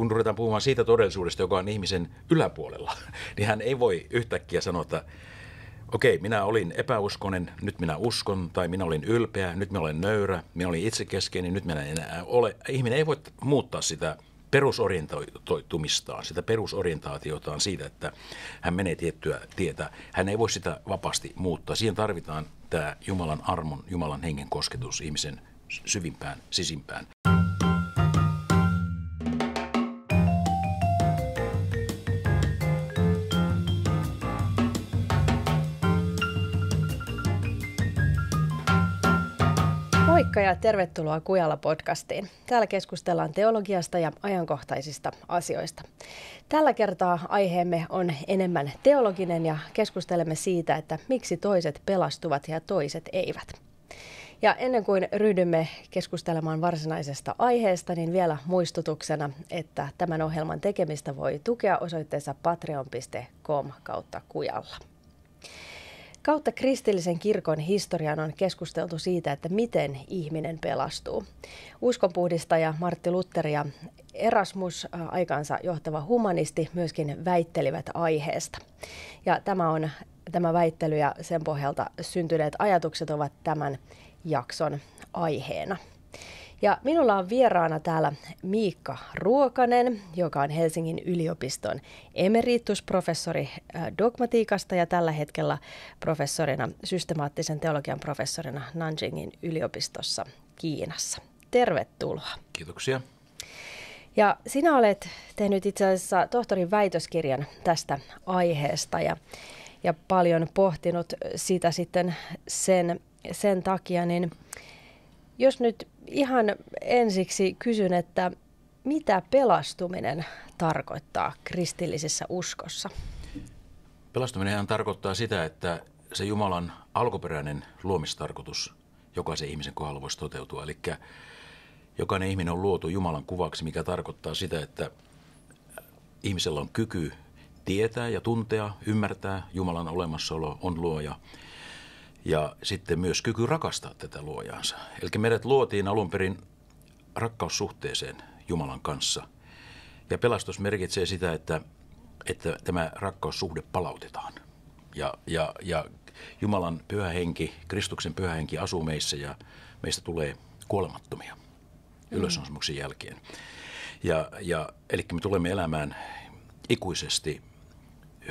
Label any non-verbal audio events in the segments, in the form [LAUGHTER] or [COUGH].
kun ruvetaan puhumaan siitä todellisuudesta, joka on ihmisen yläpuolella, [LAUGHS] niin hän ei voi yhtäkkiä sanoa, että okei, minä olin epäuskonen, nyt minä uskon, tai minä olin ylpeä, nyt minä olen nöyrä, minä olin itsekeskeinen, nyt minä en enää ole. Ihminen ei voi muuttaa sitä perusorientoitumistaan, sitä perusorientaatiotaan siitä, että hän menee tiettyä tietä. Hän ei voi sitä vapaasti muuttaa. Siihen tarvitaan tämä Jumalan armon, Jumalan hengen kosketus ihmisen syvimpään, sisimpään. Moikka ja tervetuloa Kujalla podcastiin. Täällä keskustellaan teologiasta ja ajankohtaisista asioista. Tällä kertaa aiheemme on enemmän teologinen ja keskustelemme siitä, että miksi toiset pelastuvat ja toiset eivät. Ja ennen kuin ryhdymme keskustelemaan varsinaisesta aiheesta, niin vielä muistutuksena, että tämän ohjelman tekemistä voi tukea osoitteessa patreon.com kautta kujalla. Kautta kristillisen kirkon historian on keskusteltu siitä, että miten ihminen pelastuu. Uskonpuhdistaja Martti Luther ja Erasmus, aikansa johtava humanisti, myöskin väittelivät aiheesta. Ja tämä on tämä väittely ja sen pohjalta syntyneet ajatukset ovat tämän jakson aiheena. Ja minulla on vieraana täällä Miikka Ruokanen, joka on Helsingin yliopiston emeritusprofessori äh, dogmatiikasta ja tällä hetkellä professorina, systemaattisen teologian professorina Nanjingin yliopistossa Kiinassa. Tervetuloa. Kiitoksia. Ja sinä olet tehnyt itse asiassa tohtorin väitöskirjan tästä aiheesta ja, ja paljon pohtinut sitä sitten sen, sen takia, niin jos nyt ihan ensiksi kysyn, että mitä pelastuminen tarkoittaa kristillisessä uskossa? Pelastuminen tarkoittaa sitä, että se Jumalan alkuperäinen luomistarkoitus jokaisen ihmisen kohdalla voisi toteutua. Eli jokainen ihminen on luotu Jumalan kuvaksi, mikä tarkoittaa sitä, että ihmisellä on kyky tietää ja tuntea, ymmärtää Jumalan olemassaolo, on luoja – ja sitten myös kyky rakastaa tätä luojaansa. Eli meidät luotiin alun perin rakkaussuhteeseen Jumalan kanssa. Ja pelastus merkitsee sitä, että, että tämä rakkaussuhde palautetaan. Ja, ja, ja Jumalan pyhä henki, Kristuksen pyhä henki asuu meissä ja meistä tulee kuolemattomia ylösnousemuksen jälkeen. Ja, ja, eli me tulemme elämään ikuisesti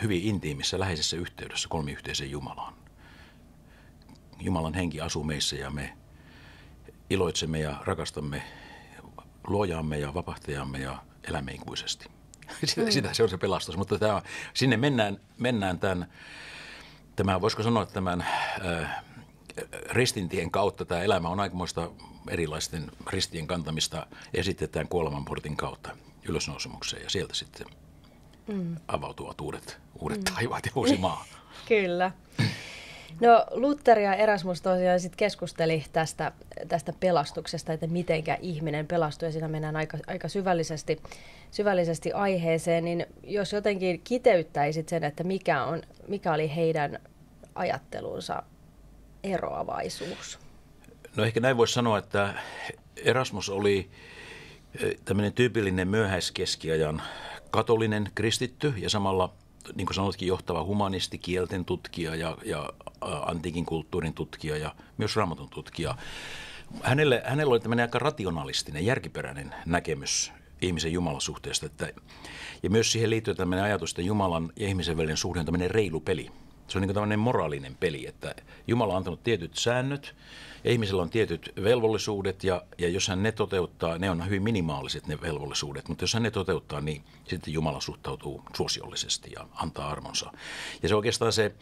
hyvin intiimissä, läheisessä yhteydessä kolmiyhteiseen Jumalaan. Jumalan henki asuu meissä ja me iloitsemme ja rakastamme luojaamme ja vapahtajamme ja elämme ikuisesti. [LAUGHS] Sitä, mm. sitä se on se pelastus, mutta tämä, sinne mennään, mennään tämän, tämä, voisiko sanoa, että tämän äh, ristintien kautta tämä elämä on aikamoista erilaisten ristien kantamista esitetään kuolemanportin kautta ylösnousemukseen ja sieltä sitten mm. avautuvat uudet, uudet mm. taivaat ja uusi maa. [LAUGHS] Kyllä. No Luther ja Erasmus tosiaan sit keskusteli tästä, tästä pelastuksesta, että mitenkä ihminen pelastuu ja siinä mennään aika, aika syvällisesti, syvällisesti aiheeseen, niin jos jotenkin kiteyttäisit sen, että mikä, on, mikä oli heidän ajattelunsa eroavaisuus? No ehkä näin voisi sanoa, että Erasmus oli eh, tämmöinen tyypillinen myöhäiskeskiajan katolinen kristitty ja samalla niin kuin sanotkin, johtava humanisti, kielten tutkija ja, ja antiikin kulttuurin tutkija ja myös raamatun tutkija. Hänelle, hänellä oli tämmöinen aika rationalistinen, järkiperäinen näkemys ihmisen Jumalasuhteesta. Että, ja myös siihen liittyy tämmöinen ajatus, että Jumalan ja ihmisen välinen suhde on tämmöinen reilu peli. Se on niin tämmöinen moraalinen peli, että Jumala on antanut tietyt säännöt ja ihmisellä on tietyt velvollisuudet ja, ja jos hän ne toteuttaa, ne on hyvin minimaaliset ne velvollisuudet, mutta jos hän ne toteuttaa, niin sitten Jumala suhtautuu suosiollisesti ja antaa armonsa. Ja se oikeastaan se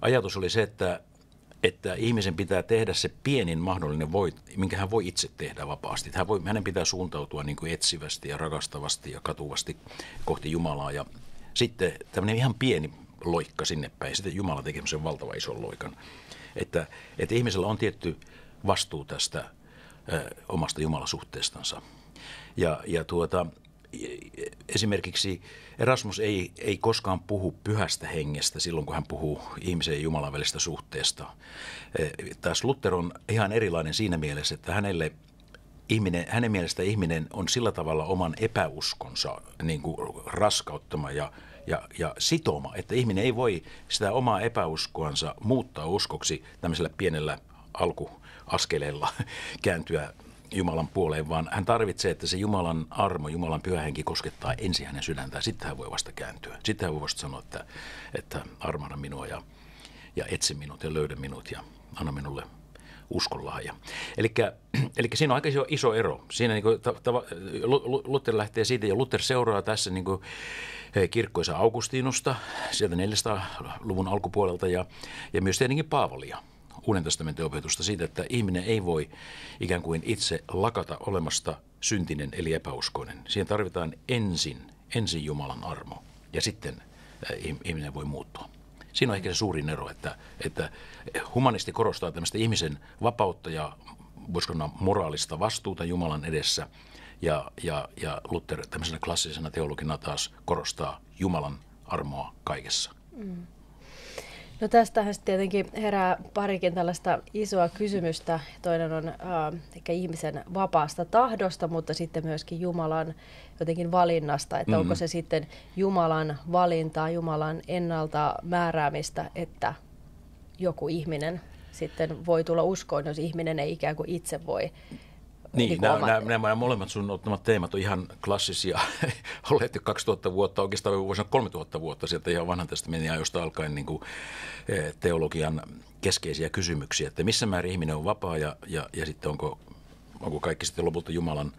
ajatus oli se, että, että ihmisen pitää tehdä se pienin mahdollinen voit, minkä hän voi itse tehdä vapaasti. Hän voi, hänen pitää suuntautua niin kuin etsivästi ja rakastavasti ja katuvasti kohti Jumalaa. Ja sitten tämmöinen ihan pieni loikka sinne päin. Sitten Jumala tekee sen valtava ison loikan. Että, että ihmisellä on tietty vastuu tästä ö, omasta Jumalasuhteestansa. Ja, ja tuota, esimerkiksi Erasmus ei, ei koskaan puhu pyhästä hengestä silloin, kun hän puhuu ihmisen ja Jumalan välistä suhteesta. E, taas Luther on ihan erilainen siinä mielessä, että hänelle ihminen, hänen mielestä ihminen on sillä tavalla oman epäuskonsa niin kuin raskauttama ja, ja, ja sitoma, että ihminen ei voi sitä omaa epäuskoansa muuttaa uskoksi tämmöisellä pienellä alkuaskeleella [LAUGHS] kääntyä Jumalan puoleen, vaan hän tarvitsee, että se Jumalan armo, Jumalan pyhä henki koskettaa ensin hänen sydäntään. Sitten hän voi vasta kääntyä. Sitten hän voi vasta sanoa, että, että armahda minua ja, ja etsi minut ja löydä minut ja anna minulle uskonlahja. Eli [CLEARS THROAT] siinä on aika iso, iso ero. Siinä niin kuin, ta, ta, Luther lähtee siitä ja Luther seuraa tässä niin kuin, kirkkoisa Augustinusta sieltä 400-luvun alkupuolelta ja, ja myös tietenkin Paavalia. Uuden testamentin opetusta siitä, että ihminen ei voi ikään kuin itse lakata olemasta syntinen eli epäuskoinen. Siihen tarvitaan ensin, ensin Jumalan armo ja sitten ihminen voi muuttua. Siinä on ehkä se suurin ero, että, että humanisti korostaa tämmöistä ihmisen vapautta ja voisiko moraalista vastuuta Jumalan edessä. Ja, ja, ja Luther tämmöisenä klassisena teologina taas korostaa Jumalan armoa kaikessa. Mm. No tästähän tietenkin herää parikin tällaista isoa kysymystä. Toinen on äh, ehkä ihmisen vapaasta tahdosta, mutta sitten myöskin Jumalan jotenkin valinnasta, että mm-hmm. onko se sitten Jumalan valintaa, Jumalan ennalta määräämistä, että joku ihminen sitten voi tulla uskoon, jos ihminen ei ikään kuin itse voi niin, niin nämä, nämä, nämä molemmat sun ottamat teemat on ihan klassisia, [LAUGHS] olleet jo 2000 vuotta, oikeastaan voisi sanoa 3000 vuotta sieltä ihan vanhan testamentin ajoista alkaen niin kuin, eh, teologian keskeisiä kysymyksiä, että missä määrin ihminen on vapaa ja, ja, ja sitten onko, onko kaikki sitten lopulta Jumalan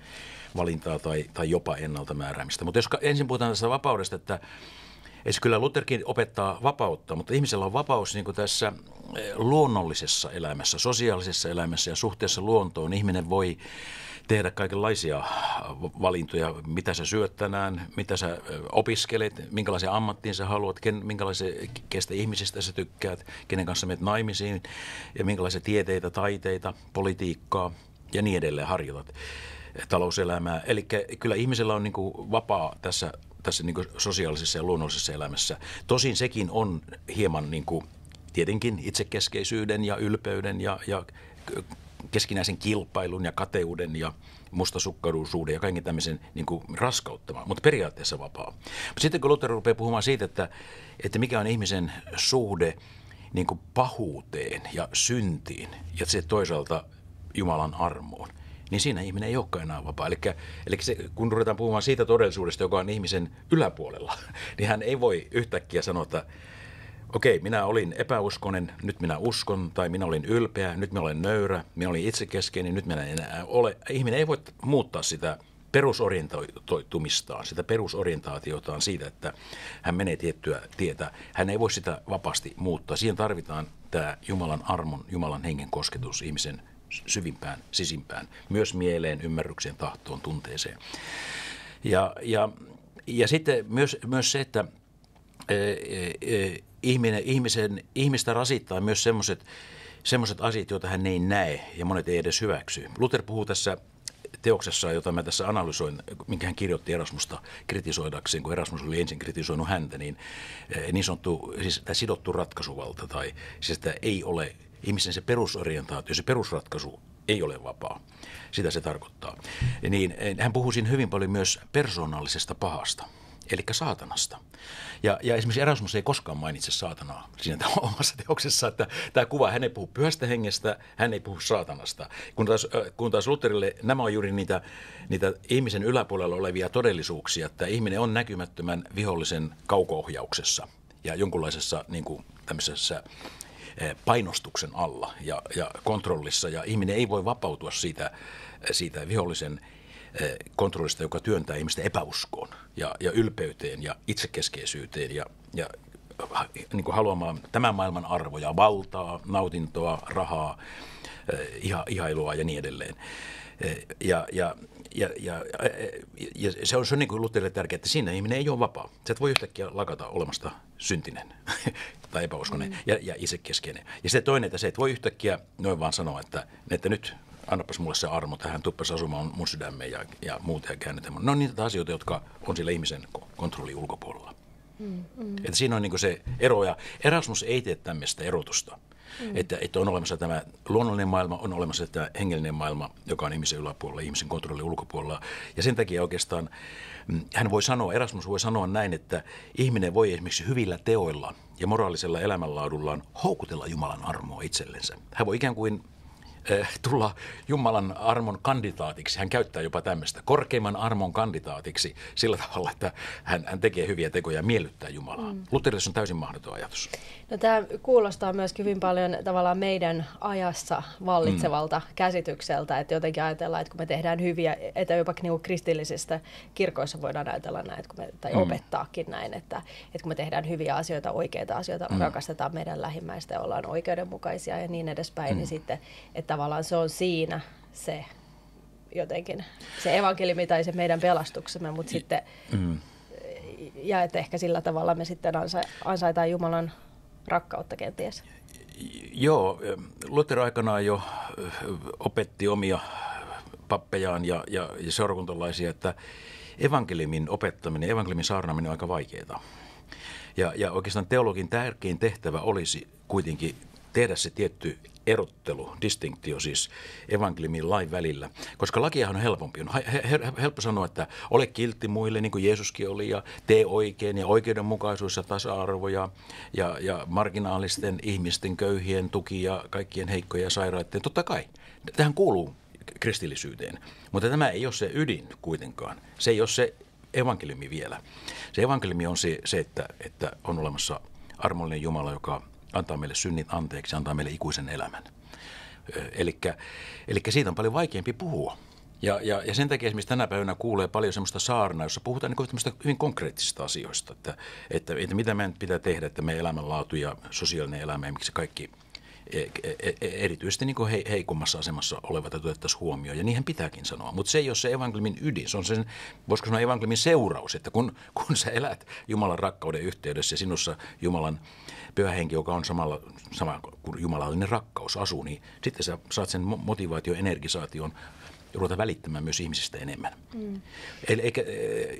valintaa tai, tai jopa ennalta määräämistä. Mutta jos ensin puhutaan tästä vapaudesta, että se kyllä Lutherkin opettaa vapautta, mutta ihmisellä on vapaus niin kuin tässä eh, luonnollisessa elämässä, sosiaalisessa elämässä ja suhteessa luontoon. Ihminen voi tehdä kaikenlaisia valintoja, mitä sä syöt tänään, mitä sä eh, opiskelet, minkälaisen ammattiin sä haluat, ken, minkälaisen, kestä ihmisistä sä tykkäät, kenen kanssa menet naimisiin ja minkälaisia tieteitä, taiteita, politiikkaa ja niin edelleen harjoitat talouselämää. Eli kyllä ihmisellä on niin kuin vapaa tässä tässä niin sosiaalisessa ja luonnollisessa elämässä. Tosin sekin on hieman niin kuin, tietenkin itsekeskeisyyden ja ylpeyden ja, ja keskinäisen kilpailun ja kateuden ja mustasukkaruusuuden ja kaiken tämmöisen niin kuin raskauttama, mutta periaatteessa vapaa. Mutta sitten kun Luther rupeaa puhumaan siitä, että, että mikä on ihmisen suhde niin kuin pahuuteen ja syntiin ja se toisaalta Jumalan armoon, niin siinä ihminen ei olekaan enää vapaa. Eli, eli se, kun ruvetaan puhumaan siitä todellisuudesta, joka on ihmisen yläpuolella, [LAUGHS] niin hän ei voi yhtäkkiä sanoa, että okei, minä olin epäuskonen, nyt minä uskon, tai minä olin ylpeä, nyt minä olen nöyrä, minä olin itsekeskeinen, nyt minä en enää ole. Ihminen ei voi muuttaa sitä perusorientoitumistaan, sitä perusorientaatiotaan siitä, että hän menee tiettyä tietä. Hän ei voi sitä vapaasti muuttaa. Siihen tarvitaan tämä Jumalan armon, Jumalan hengen kosketus ihmisen syvimpään, sisimpään, myös mieleen, ymmärrykseen, tahtoon, tunteeseen. Ja, ja, ja sitten myös, myös se, että e, e, ihminen, ihmisen, ihmistä rasittaa myös semmoiset semmoiset asiat, joita hän ei näe ja monet ei edes hyväksy. Luther puhuu tässä teoksessa, jota mä tässä analysoin, minkä hän kirjoitti Erasmusta kritisoidakseen, kun Erasmus oli ensin kritisoinut häntä, niin niin sanottu, siis tämä sidottu ratkaisuvalta tai siis että ei ole ihmisen se perusorientaatio, se perusratkaisu ei ole vapaa. Sitä se tarkoittaa. Niin eh, hän puhuu siinä hyvin paljon myös persoonallisesta pahasta, eli saatanasta. Ja, ja esimerkiksi Erasmus ei koskaan mainitse saatanaa siinä [LAUGHS] omassa teoksessa, että tämä kuva, hän ei puhu pyhästä hengestä, hän ei puhu saatanasta. Kun taas, kun taas Lutherille nämä on juuri niitä, niitä ihmisen yläpuolella olevia todellisuuksia, että ihminen on näkymättömän vihollisen kaukoohjauksessa ja jonkunlaisessa niin kuin, tämmöisessä painostuksen alla ja, ja kontrollissa ja ihminen ei voi vapautua siitä, siitä vihollisen eh, kontrollista, joka työntää ihmistä epäuskoon ja, ja ylpeyteen ja itsekeskeisyyteen ja, ja niin kuin haluamaan tämän maailman arvoja, valtaa, nautintoa, rahaa, eh, iha, ihailua ja niin edelleen. Ja, ja, ja, ja, ja se on, se on niin kuin Lutherille tärkeää, että siinä ihminen ei ole vapaa. Sä et voi yhtäkkiä lakata olemasta syntinen [LAUGHS] tai epäuskonen mm. ja, ja itsekeskeinen. Ja se toinen, että se et voi yhtäkkiä noin vaan sanoa, että, että nyt annapas mulle se armo tähän, tuppas asumaan mun sydämeen ja, ja muuta ja käännetään. Ne on niitä asioita, jotka on sillä ihmisen kontrolli ulkopuolella. Mm, mm. Että siinä on niin se ero ja Erasmus ei tee tämmöistä erotusta. Mm. Että, että on olemassa tämä luonnollinen maailma, on olemassa tämä hengellinen maailma, joka on ihmisen yläpuolella, ihmisen kontrollin ulkopuolella. Ja sen takia oikeastaan hän voi sanoa, Erasmus voi sanoa näin, että ihminen voi esimerkiksi hyvillä teoilla ja moraalisella elämänlaadullaan houkutella Jumalan armoa itsellensä. Hän voi ikään kuin tulla Jumalan armon kandidaatiksi. Hän käyttää jopa tämmöistä korkeimman armon kandidaatiksi sillä tavalla, että hän, hän tekee hyviä tekoja ja miellyttää Jumalaa. Mm. Luterilaisuus on täysin mahdoton ajatus. No, tämä kuulostaa myös hyvin paljon tavallaan meidän ajassa vallitsevalta mm. käsitykseltä, että jotenkin ajatellaan, että kun me tehdään hyviä, että jopa niin kristillisistä kirkoissa voidaan ajatella näin, että kun me, tai mm. opettaakin näin, että, että kun me tehdään hyviä asioita, oikeita asioita, mm. rakastetaan meidän lähimmäistä ja ollaan oikeudenmukaisia ja niin edespäin, niin mm. niin sitten, että tavallaan se on siinä se jotenkin se evankeliumi tai se meidän pelastuksemme, mutta sitten mm. ja että ehkä sillä tavalla me sitten ansa, ansaitaan Jumalan rakkautta kenties. Joo, Lutero aikanaan jo opetti omia pappejaan ja, ja, ja seurakuntalaisia, että evankeliumin opettaminen, evankeliumin saarnaaminen on aika vaikeaa. Ja, ja oikeastaan teologin tärkein tehtävä olisi kuitenkin tehdä se tietty erottelu, distinktio siis evankeliumin lain välillä. Koska lakiahan on helpompi. On helppo sanoa, että ole kiltti muille, niin kuin Jeesuskin oli, ja tee oikein, ja oikeudenmukaisuus ja tasa-arvo, ja, ja, ja marginaalisten ihmisten, köyhien tuki, ja kaikkien heikkojen ja sairaiden. Totta kai, tähän kuuluu kristillisyyteen. Mutta tämä ei ole se ydin kuitenkaan. Se ei ole se evankeliumi vielä. Se evankeliumi on se, se että, että on olemassa armollinen Jumala, joka antaa meille synnit anteeksi, antaa meille ikuisen elämän. Eli siitä on paljon vaikeampi puhua. Ja, ja, ja sen takia esimerkiksi tänä päivänä kuulee paljon sellaista saarnaa, jossa puhutaan niin hyvin konkreettisista asioista, että, että, että mitä meidän pitää tehdä, että meidän elämänlaatu ja sosiaalinen elämä ja miksi kaikki erityisesti niin kuin heikommassa asemassa olevat otettaisiin huomioon, ja niihin pitääkin sanoa. Mutta se ei ole se evankeliumin ydin, se on sen, voisiko sanoa evankeliumin seuraus, että kun, kun sä elät Jumalan rakkauden yhteydessä ja sinussa Jumalan pyhä henki, joka on samalla, sama kuin jumalallinen rakkaus asuu, niin sitten sä saat sen motivaation, energisaation ruveta välittämään myös ihmisistä enemmän. Mm. Eli, eikä,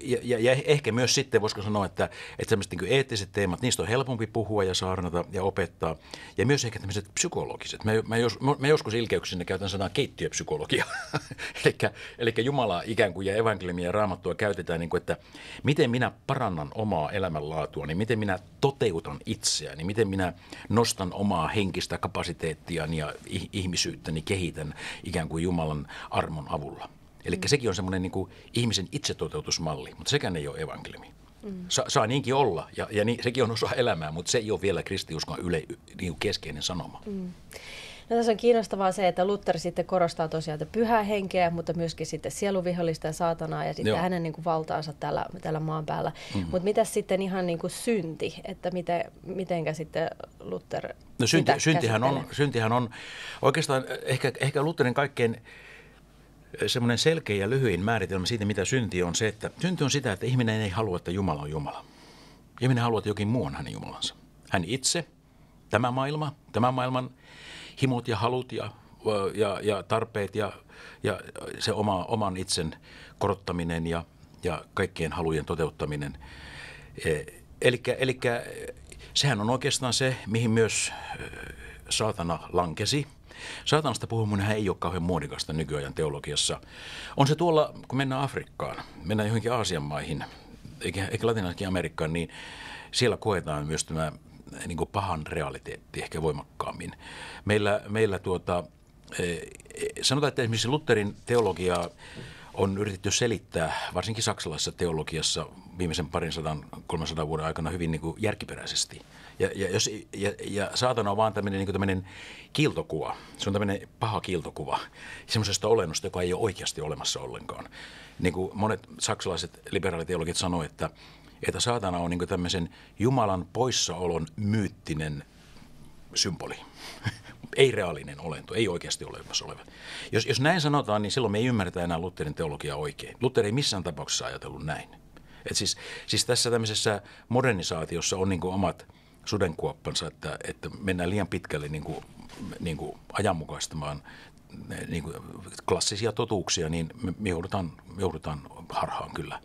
ja, ja, ja ehkä myös sitten voisiko sanoa, että, että tämmöiset niin eettiset teemat, niistä on helpompi puhua ja saarnata ja opettaa. Ja myös ehkä tämmöiset psykologiset. Mä, mä, jos, mä joskus ilkeyksinä käytän sanaa keittiöpsykologia. [LAUGHS] eli, eli Jumala ikään kuin ja evankeliumia ja raamattua käytetään, niin kuin, että miten minä parannan omaa elämänlaatua, niin miten minä toteutan itseäni, miten minä nostan omaa henkistä kapasiteettiani ja ihmisyyttäni kehitän ikään kuin Jumalan armo armon avulla. Eli mm. sekin on semmoinen niin ihmisen itsetoteutusmalli, mutta sekään ei ole evankeliumi. Mm. Sa, saa niinkin olla, ja, ja niin, sekin on osa elämää, mutta se ei ole vielä kristiuskon yle, niin keskeinen sanoma. Mm. No, tässä on kiinnostavaa se, että Luther sitten korostaa tosiaan pyhää henkeä, mutta myöskin sitten sieluvihollista ja saatanaa ja sitten Joo. hänen niin kuin valtaansa täällä, täällä maan päällä. Mm-hmm. Mutta mitä sitten ihan niin kuin synti, että miten, mitenkä sitten Luther No synti, syntihän, on, syntihän on oikeastaan ehkä, ehkä Lutherin kaikkein semmoinen selkeä ja lyhyin määritelmä siitä, mitä synti on se, että synti on sitä, että ihminen ei halua, että Jumala on Jumala. Ihminen haluaa, että jokin muu on hänen Jumalansa. Hän itse, tämä maailma, tämän maailman himot ja halut ja, ja, ja tarpeet ja, ja se oma, oman itsen korottaminen ja, ja kaikkien halujen toteuttaminen. E, Eli sehän on oikeastaan se, mihin myös saatana lankesi – Saatanasta puhuminen ei ole kauhean muodikasta nykyajan teologiassa. On se tuolla, kun mennään Afrikkaan, mennään johonkin Aasian maihin, eikä, eikä latinalaiskin Amerikkaan, niin siellä koetaan myös tämä niin kuin pahan realiteetti ehkä voimakkaammin. Meillä, meillä tuota, e, e, sanotaan, että esimerkiksi Lutherin teologiaa on yritetty selittää, varsinkin saksalaisessa teologiassa viimeisen parin sadan, 300 vuoden aikana hyvin niin kuin järkiperäisesti – ja, ja, jos, ja, ja saatana on vaan tämmöinen, niin tämmöinen kiiltokuva. Se on tämmöinen paha kiiltokuva semmoisesta olennosta, joka ei ole oikeasti olemassa ollenkaan. Niin kuin monet saksalaiset liberaaliteologit sanoivat, että, että saatana on niin tämmöisen Jumalan poissaolon myyttinen symboli. [LAUGHS] ei reaalinen olento, ei oikeasti olemassa oleva. Jos, jos näin sanotaan, niin silloin me ei ymmärretä enää Lutherin teologiaa oikein. Luther ei missään tapauksessa ajatellut näin. Et siis, siis tässä tämmöisessä modernisaatiossa on niin omat – sudenkuoppansa, että, että mennään liian pitkälle niin kuin, niin kuin ajanmukaistamaan niin kuin klassisia totuuksia, niin me, me, joudutaan, me joudutaan harhaan kyllä.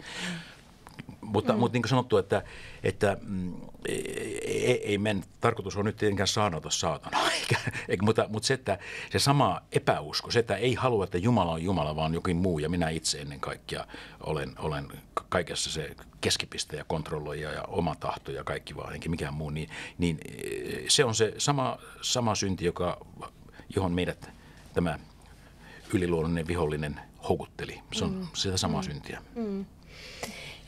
mutta, mm. mutta niin kuin sanottu, että, että mm, ei, ei men, tarkoitus on nyt tietenkään saanota saatana, eikä, eikä, mutta, mutta se, että se sama epäusko, se, että ei halua, että Jumala on Jumala, vaan jokin muu ja minä itse ennen kaikkea olen, olen kaikessa se keskipiste ja kontrolloija ja oma tahto ja kaikki vaan, eikä mikään muu, niin, niin se on se sama, sama synti, joka, johon meidät tämä yliluonnollinen vihollinen houkutteli. Se on mm. sitä samaa mm. syntiä. Mm.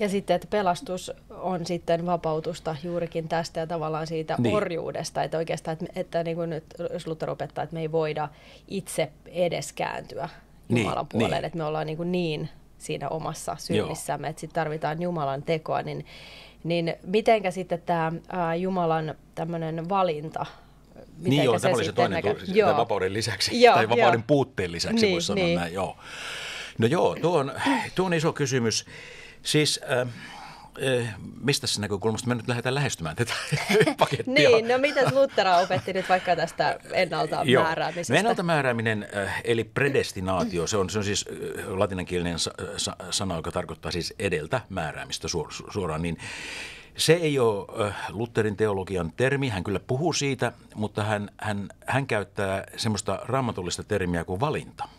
Ja sitten, että pelastus on sitten vapautusta juurikin tästä ja tavallaan siitä niin. orjuudesta. Että oikeastaan, että, että niin kuin nyt jos Luther opettaa, että me ei voida itse edes kääntyä niin, Jumalan niin, puoleen, niin. että me ollaan niin, kuin niin siinä omassa synnissämme, että sitten tarvitaan Jumalan tekoa, niin, niin mitenkä sitten tämä Jumalan tämmöinen valinta niin joo, tämä oli se toinen, näkö... siis joo. vapauden lisäksi, joo, tai vapauden joo. puutteen lisäksi niin, voisi sanoa niin. näin, joo. No joo, tuo on, tuo on iso kysymys. Siis äh, mistä se näkökulmasta? Me nyt lähdetään lähestymään tätä [LAUGHS] pakettia? niin, no mitä Luttera opetti nyt vaikka tästä ennalta määräämisestä? No, ennalta määrääminen, äh, eli predestinaatio, se on, se on siis äh, latinankielinen sana, joka tarkoittaa siis edeltä määräämistä suoraan, niin se ei ole Lutherin teologian termi, hän kyllä puhuu siitä, mutta hän, hän, hän käyttää semmoista raamatullista termiä kuin valinta –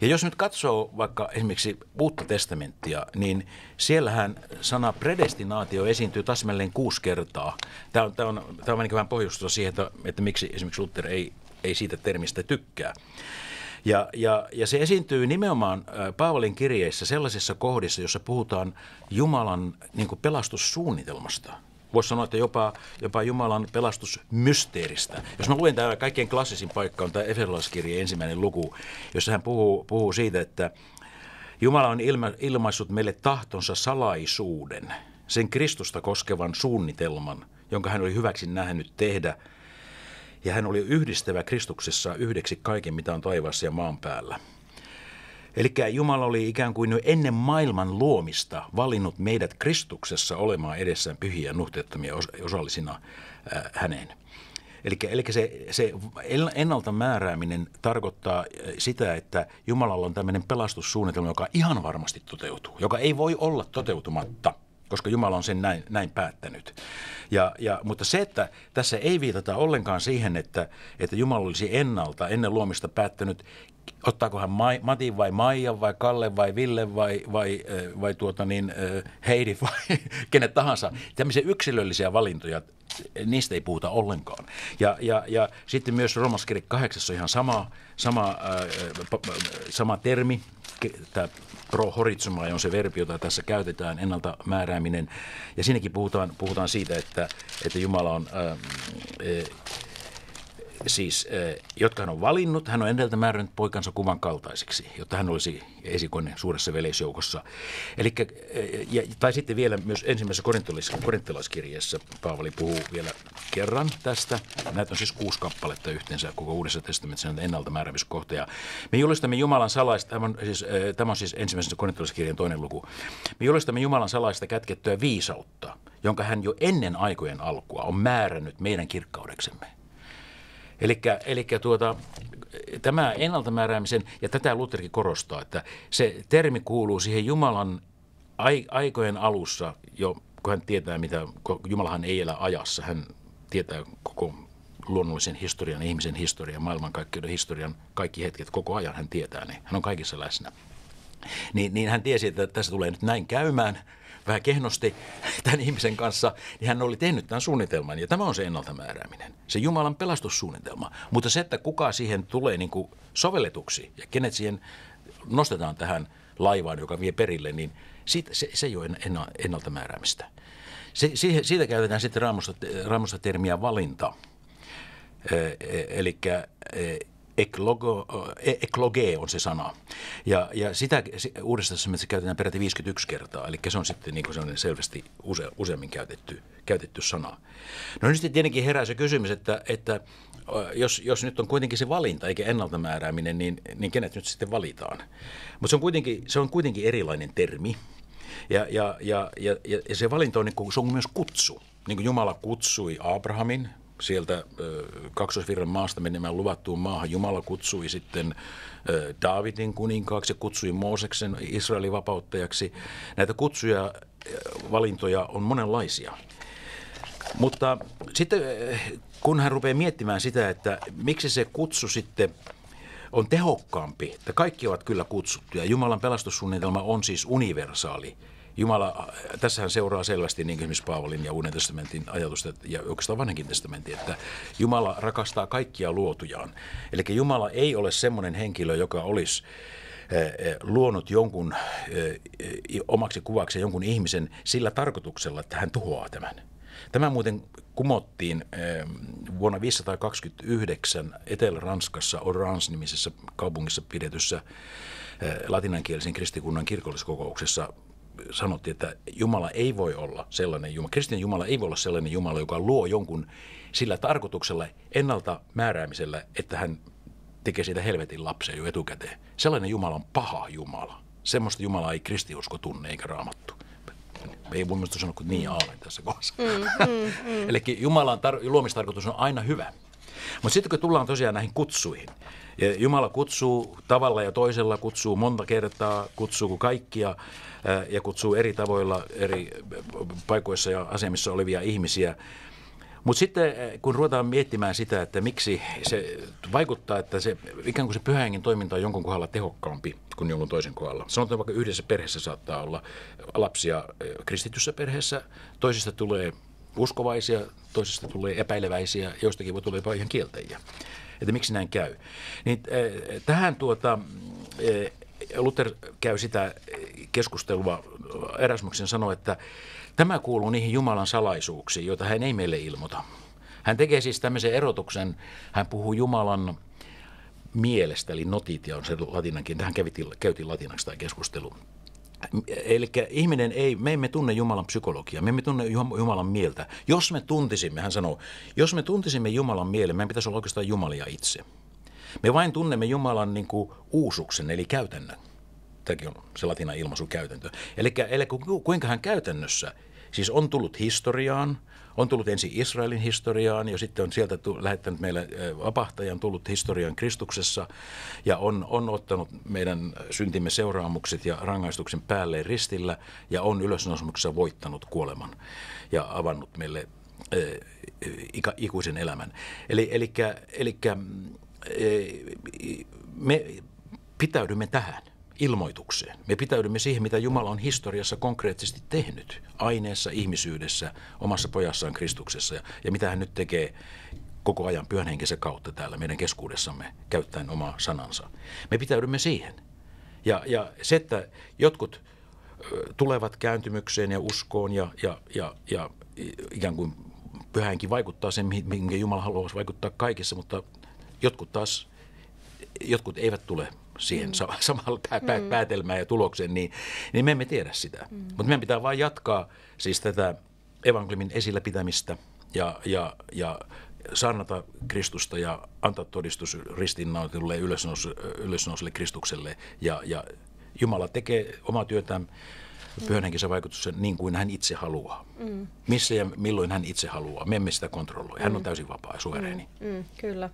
ja jos nyt katsoo vaikka esimerkiksi uutta testamenttia, niin siellähän sana predestinaatio esiintyy tasmalleen kuusi kertaa. Tämä on, tämä on, tämä on vähän pohjustusta siihen, että, että miksi esimerkiksi Luther ei, ei siitä termistä tykkää. Ja, ja, ja se esiintyy nimenomaan Paavalin kirjeissä sellaisissa kohdissa, jossa puhutaan Jumalan niin pelastussuunnitelmasta – voisi sanoa, että jopa, jopa Jumalan pelastusmysteeristä. Jos mä luen tämä kaikkein klassisin paikka on tämä Efesolaiskirje ensimmäinen luku, jossa hän puhuu, puhuu siitä, että Jumala on ilma, ilmaissut meille tahtonsa salaisuuden, sen Kristusta koskevan suunnitelman, jonka hän oli hyväksi nähnyt tehdä. Ja hän oli yhdistävä Kristuksessa yhdeksi kaiken, mitä on taivaassa ja maan päällä – Eli Jumala oli ikään kuin jo ennen maailman luomista valinnut meidät Kristuksessa olemaan edessään pyhiä nuhteettomia osallisina häneen. Eli, eli se, se ennalta määrääminen tarkoittaa sitä, että Jumalalla on tämmöinen pelastussuunnitelma, joka ihan varmasti toteutuu, joka ei voi olla toteutumatta – koska Jumala on sen näin, näin päättänyt. Ja, ja, mutta se, että tässä ei viitata ollenkaan siihen, että, että Jumala olisi ennalta, ennen luomista päättänyt, ottaako hän Mai, Matin vai Maija vai Kalle vai Ville vai, vai, vai tuota niin, Heidi vai [LAUGHS] kenet tahansa. Tämmöisiä yksilöllisiä valintoja, niistä ei puhuta ollenkaan. Ja, ja, ja sitten myös Romaskirja 8 on ihan sama, sama, äh, sama termi, tämä pro horizomai on se verbi, jota tässä käytetään, ennalta määrääminen. Ja siinäkin puhutaan, puhutaan siitä, että, että Jumala on... Ää, ää, siis, jotka hän on valinnut, hän on edeltä määrännyt poikansa kuvan kaltaiseksi, jotta hän olisi esikoinen suuressa veljeisjoukossa. Elikkä, ja, tai sitten vielä myös ensimmäisessä korintolais- korintolaiskirjeessä Paavali puhuu vielä kerran tästä. Näitä on siis kuusi kappaletta yhteensä koko Uudessa testamentissa ennalta määräämiskohta. Ja me julistamme Jumalan salaista, tämä on siis, tämä on siis ensimmäisessä korintolaiskirjan toinen luku. Me julistamme Jumalan salaista kätkettyä viisautta, jonka hän jo ennen aikojen alkua on määrännyt meidän kirkkaudeksemme. Eli tuota, tämä ennaltamääräämisen, ja tätä Lutherkin korostaa, että se termi kuuluu siihen Jumalan aikojen alussa, jo kun hän tietää, mitä Jumalahan ei elä ajassa, hän tietää koko luonnollisen historian, ihmisen historian, maailmankaikkeuden historian, kaikki hetket, koko ajan hän tietää ne. Hän on kaikissa läsnä. Niin, niin hän tiesi, että tässä tulee nyt näin käymään, vähän kehnosti tämän ihmisen kanssa, niin hän oli tehnyt tämän suunnitelman. Ja tämä on se ennaltamäärääminen, se Jumalan pelastussuunnitelma. Mutta se, että kuka siihen tulee niin kuin sovelletuksi ja kenet siihen nostetaan tähän laivaan, joka vie perille, niin siitä, se, se ei ole ennaltamääräämistä. Se, siihen, siitä käytetään sitten raamusta, raamusta termiä valinta. Eli eklogo, e, ekloge on se sana. Ja, ja sitä uudessa testamentissa käytetään peräti 51 kertaa, eli se on sitten niin kuin selvästi use, useammin käytetty, käytetty sana. No nyt sitten tietenkin herää se kysymys, että, että jos, jos nyt on kuitenkin se valinta eikä ennaltamäärääminen, niin, niin kenet nyt sitten valitaan? Mutta se on kuitenkin, se on kuitenkin erilainen termi. Ja, ja, ja, ja, ja se valinta on, niin kuin, se on myös kutsu. Niin kuin Jumala kutsui Abrahamin sieltä kaksosvirran maasta menemään luvattuun maahan. Jumala kutsui sitten Daavidin kuninkaaksi, kutsui Mooseksen Israelin vapauttajaksi. Näitä kutsuja valintoja on monenlaisia. Mutta sitten kun hän rupeaa miettimään sitä, että miksi se kutsu sitten on tehokkaampi, että kaikki ovat kyllä kutsuttuja. Jumalan pelastussuunnitelma on siis universaali. Jumala, tässähän seuraa selvästi niin esimerkiksi Paavalin ja Uuden testamentin ajatusta ja oikeastaan vanhankin testamentin, että Jumala rakastaa kaikkia luotujaan. Eli Jumala ei ole semmoinen henkilö, joka olisi eh, eh, luonut jonkun eh, omaksi kuvaksi jonkun ihmisen sillä tarkoituksella, että hän tuhoaa tämän. Tämä muuten kumottiin vuonna 529 Etelä-Ranskassa Orange-nimisessä kaupungissa pidetyssä latinankielisen kristikunnan kirkolliskokouksessa sanottiin, että Jumala ei voi olla sellainen Jumala, kristinen Jumala ei voi olla sellainen Jumala, joka luo jonkun sillä tarkoituksella ennalta määräämisellä, että hän tekee siitä helvetin lapsen jo etukäteen. Sellainen Jumala on paha Jumala. Semmoista Jumalaa ei kristiusko tunne eikä raamattu. Ei mun mielestä sanoa kuin niin aamen tässä kohdassa. Mm, mm, mm. [LAUGHS] Eli Jumalan tar- luomistarkoitus on aina hyvä. Mutta sitten kun tullaan tosiaan näihin kutsuihin, ja Jumala kutsuu tavalla ja toisella, kutsuu monta kertaa, kutsuu kaikkia ja kutsuu eri tavoilla eri paikoissa ja asemissa olevia ihmisiä. Mutta sitten kun ruvetaan miettimään sitä, että miksi se vaikuttaa, että se ikään kuin se pyhähengen toiminta on jonkun kohdalla tehokkaampi kuin jonkun toisen kohdalla. Sanotaan vaikka yhdessä perheessä saattaa olla lapsia kristityssä perheessä, toisista tulee uskovaisia, toisista tulee epäileväisiä, joistakin voi tulla jopa ihan kieltäjiä. Että miksi näin käy. Niin, tähän tuota, Luther käy sitä keskustelua, Erasmuksen sanoi, että tämä kuuluu niihin Jumalan salaisuuksiin, joita hän ei meille ilmoita. Hän tekee siis tämmöisen erotuksen, hän puhuu Jumalan mielestä, eli notitia on se latinankin, tähän käytiin latinaksi tämä keskustelu. Eli ihminen ei, me emme tunne Jumalan psykologiaa, me emme tunne Jumalan mieltä. Jos me tuntisimme, hän sanoo, jos me tuntisimme Jumalan mielen, meidän pitäisi olla oikeastaan Jumalia itse. Me vain tunnemme Jumalan niin kuin uusuksen, eli käytännön. Tämäkin on se latinan ilmaisu käytäntö. Eli kuinka hän käytännössä, siis on tullut historiaan, on tullut ensin Israelin historiaan ja sitten on sieltä lähettänyt meille vapahtajan, tullut historian Kristuksessa ja on, on ottanut meidän syntimme seuraamukset ja rangaistuksen päälleen ristillä ja on ylösnousemuksessa voittanut kuoleman ja avannut meille ikuisen elämän. Eli, eli, eli me pitäydymme tähän ilmoitukseen. Me pitäydymme siihen, mitä Jumala on historiassa konkreettisesti tehnyt aineessa, ihmisyydessä, omassa pojassaan Kristuksessa ja, ja mitä hän nyt tekee koko ajan pyhän henkensä kautta täällä meidän keskuudessamme käyttäen omaa sanansa. Me pitäydymme siihen. Ja, ja se, että jotkut tulevat kääntymykseen ja uskoon ja, ja, ja, ja ikään kuin pyhänkin vaikuttaa sen, minkä Jumala haluaisi vaikuttaa kaikissa, mutta jotkut taas, jotkut eivät tule siihen mm. [LAUGHS] samalla pä- pä- mm. päätelmään ja tulokseen, niin, niin me emme tiedä sitä. Mm. Mutta meidän pitää vain jatkaa siis tätä evankeliumin esillä pitämistä ja, ja, ja saarnata Kristusta ja antaa todistus ristiinnautulle ylösnousulle Kristukselle. Ja, ja Jumala tekee omaa työtään pyhän henkisen vaikutuksen niin kuin hän itse haluaa. Mm. Missä ja milloin hän itse haluaa. Me emme sitä kontrolloi. Hän on mm. täysin vapaa ja suvereeni. Mm. Mm, kyllä.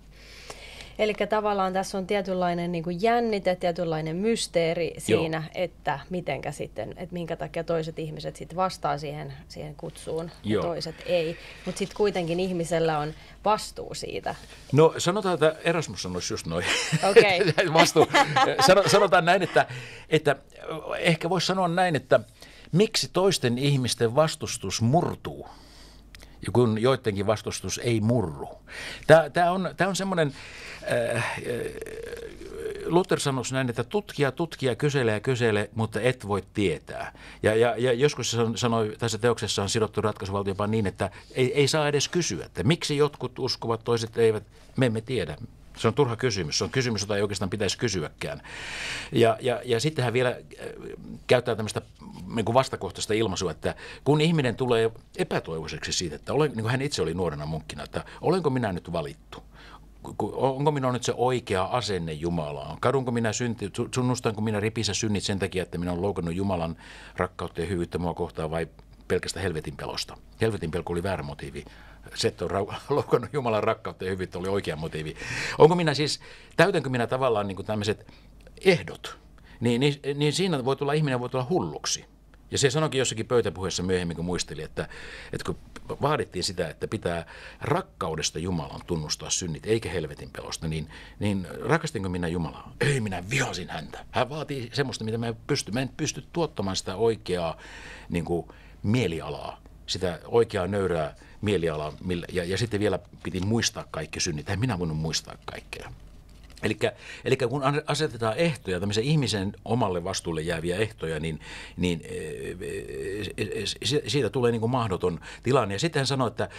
Eli tavallaan tässä on tietynlainen niin kuin jännite, tietynlainen mysteeri siinä, Joo. että mitenkä sitten, että minkä takia toiset ihmiset sitten vastaa siihen, siihen kutsuun Joo. ja toiset ei. Mutta sitten kuitenkin ihmisellä on vastuu siitä. No sanotaan, että Erasmus sanoisi just noin. Okei. [LAUGHS] Okay. vastuu. Sanotaan näin, että, että ehkä voisi sanoa näin, että miksi toisten ihmisten vastustus murtuu – kun joidenkin vastustus ei murru. Tämä, on, tämä on semmoinen, äh, äh, Luther sanoisi näin, että tutkija, tutkija, kysele ja kysele, mutta et voi tietää. Ja, ja, ja joskus se sanoi, tässä teoksessa on sidottu ratkaisuvaltio jopa niin, että ei, ei saa edes kysyä, että miksi jotkut uskovat, toiset eivät, me emme tiedä. Se on turha kysymys. Se on kysymys, jota ei oikeastaan pitäisi kysyäkään. Ja, ja, ja sitten hän vielä äh, käyttää tämmöistä niin kuin vastakohtaista ilmaisua, että kun ihminen tulee epätoivoiseksi siitä, että olen, niin kuin hän itse oli nuorena munkkina, että olenko minä nyt valittu? onko minä nyt se oikea asenne Jumalaan? Kadunko minä synti, tunnustanko minä ripissä synnit sen takia, että minä olen loukannut Jumalan rakkautta ja hyvyyttä mua kohtaan vai pelkästä helvetin pelosta? Helvetin pelko oli väärä motiivi se, että on [LAUGHS] loukannut Jumalan rakkautta ja hyvyyttä, oli oikea motiivi. Onko minä siis, täytänkö minä tavallaan niin kuin tämmöiset ehdot? Niin, niin, niin siinä voi tulla ihminen voi tulla hulluksi. Ja se sanoikin jossakin pöytäpuheessa myöhemmin, kun muisteli, että, että kun vaadittiin sitä, että pitää rakkaudesta Jumalan tunnustaa synnit, eikä helvetin pelosta, niin, niin rakastinko minä Jumalaa? Ei, minä vihasin häntä. Hän vaatii semmoista, mitä mä en pysty. Mä en pysty tuottamaan sitä oikeaa niin kuin, mielialaa, sitä oikeaa nöyrää mielialaa, millä, ja, ja sitten vielä piti muistaa kaikki synnit. En minä voinut muistaa kaikkea. Eli kun asetetaan ehtoja, tämmöisen ihmisen omalle vastuulle jääviä ehtoja, niin, niin siitä tulee niin kuin mahdoton tilanne. Ja sitten hän sanoi, että,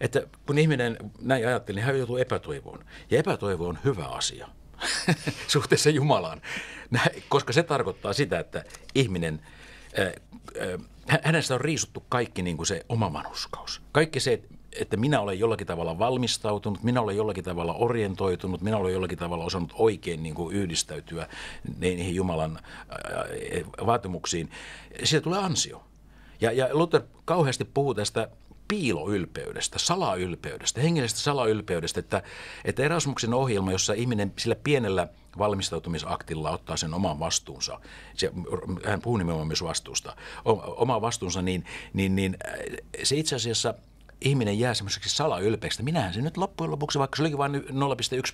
että kun ihminen näin ajatteli, niin hän joutuu epätoivoon. Ja epätoivo on hyvä asia [LAUGHS] suhteessa Jumalaan, koska se tarkoittaa sitä, että ihminen hänestä on riisuttu kaikki niin kuin se oma manuskaus. Kaikki se, että minä olen jollakin tavalla valmistautunut, minä olen jollakin tavalla orientoitunut, minä olen jollakin tavalla osannut oikein niin kuin yhdistäytyä niihin Jumalan vaatimuksiin. Siitä tulee ansio. Ja, ja Luther kauheasti puhuu tästä piiloylpeydestä, salaylpeydestä, hengellisestä salaylpeydestä, että, että Erasmuksen ohjelma, jossa ihminen sillä pienellä valmistautumisaktilla ottaa sen oman vastuunsa, se, hän puhuu nimenomaan myös vastuusta, oma vastuunsa, niin, niin, niin se itse asiassa – ihminen jää semmoiseksi salaylpeäksi, minähän se nyt loppujen lopuksi, vaikka se olikin vain 0,1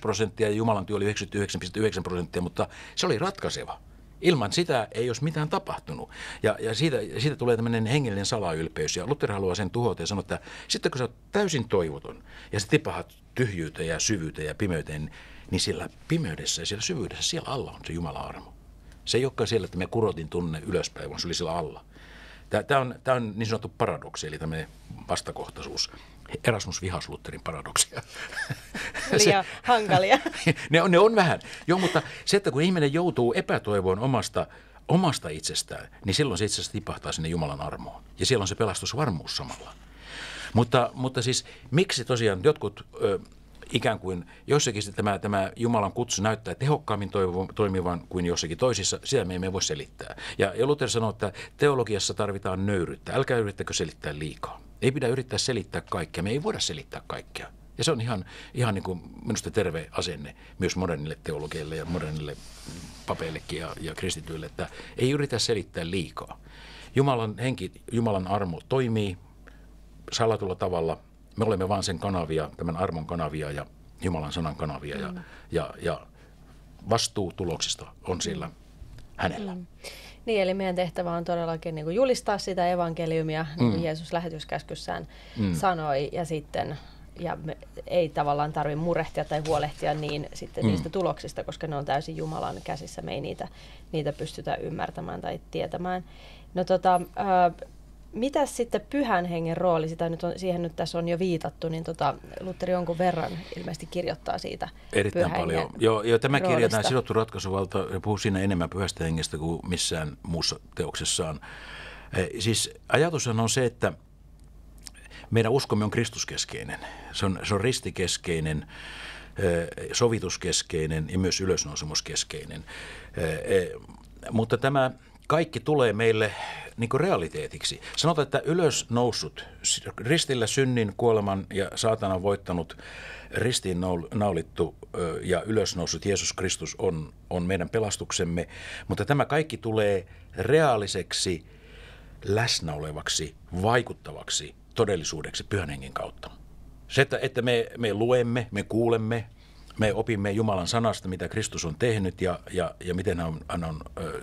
prosenttia ja Jumalan työ oli 99,9 prosenttia, mutta se oli ratkaiseva. Ilman sitä ei olisi mitään tapahtunut. Ja, ja siitä, siitä tulee tämmöinen hengellinen salaylpeys. Ja Luther haluaa sen tuhota ja sanoa, että sitten kun sä oot täysin toivoton ja sä tipahat tyhjyyteen ja syvyyteen ja pimeyteen, niin siellä pimeydessä ja siellä syvyydessä, siellä alla on se Jumalan armo. Se ei olekaan siellä, että me kurotin tunne ylöspäin, vaan se oli siellä alla. Tämä on, on niin sanottu paradoksi, eli tämmöinen vastakohtaisuus. Erasmus vihas Lutherin paradoksia. [LAUGHS] Liian hankalia. [LAUGHS] ne, on, ne on vähän. Joo, mutta se, että kun ihminen joutuu epätoivoon omasta, omasta itsestään, niin silloin se itse asiassa tipahtaa sinne Jumalan armoon. Ja siellä on se pelastusvarmuus samalla. Mutta, mutta siis miksi tosiaan jotkut... Ö, ikään kuin jossakin tämä, tämä Jumalan kutsu näyttää tehokkaammin toimivan kuin jossakin toisissa, sitä me emme voi selittää. Ja, ja Luther sanoo, että teologiassa tarvitaan nöyryyttä. Älkää yrittäkö selittää liikaa. Ei pidä yrittää selittää kaikkea. Me ei voida selittää kaikkea. Ja se on ihan, ihan niin kuin minusta terve asenne myös modernille teologeille ja modernille papeillekin ja, ja kristityille, että ei yritä selittää liikaa. Jumalan henki, Jumalan armo toimii salatulla tavalla – me olemme vain sen kanavia, tämän armon kanavia ja Jumalan sanan kanavia mm. ja, ja, ja vastuu tuloksista on sillä mm. hänellä. Mm. Niin, eli meidän tehtävä on todellakin niin kuin julistaa sitä evankeliumia, niin kuin mm. Jeesus lähetyskäskyssään mm. sanoi, ja sitten ja me ei tavallaan tarvitse murehtia tai huolehtia niin sitten mm. niistä tuloksista, koska ne on täysin Jumalan käsissä. Me ei niitä, niitä pystytä ymmärtämään tai tietämään. No tota, äh, mitä sitten pyhän hengen rooli, sitä nyt on, siihen nyt tässä on jo viitattu, niin tota, Lutteri jonkun verran ilmeisesti kirjoittaa siitä Erittäin paljon. Joo, jo, tämä kirja, tämä sidottu ratkaisuvalta, puhuu siinä enemmän pyhästä hengestä kuin missään muussa teoksessaan. Eh, siis ajatus on se, että meidän uskomme on kristuskeskeinen. Se on, se on ristikeskeinen, eh, sovituskeskeinen ja myös ylösnousemuskeskeinen. Eh, mutta tämä kaikki tulee meille niin kuin realiteetiksi. Sanotaan, että ylös noussut, ristillä synnin, kuoleman ja saatanan voittanut, ristiin naulittu ja ylösnoussut Jeesus Kristus on, on meidän pelastuksemme, mutta tämä kaikki tulee reaaliseksi, läsnä olevaksi, vaikuttavaksi todellisuudeksi pyhän hengen kautta. Se, että, että me, me luemme, me kuulemme, me opimme Jumalan sanasta, mitä Kristus on tehnyt ja, ja, ja miten hän on, hän on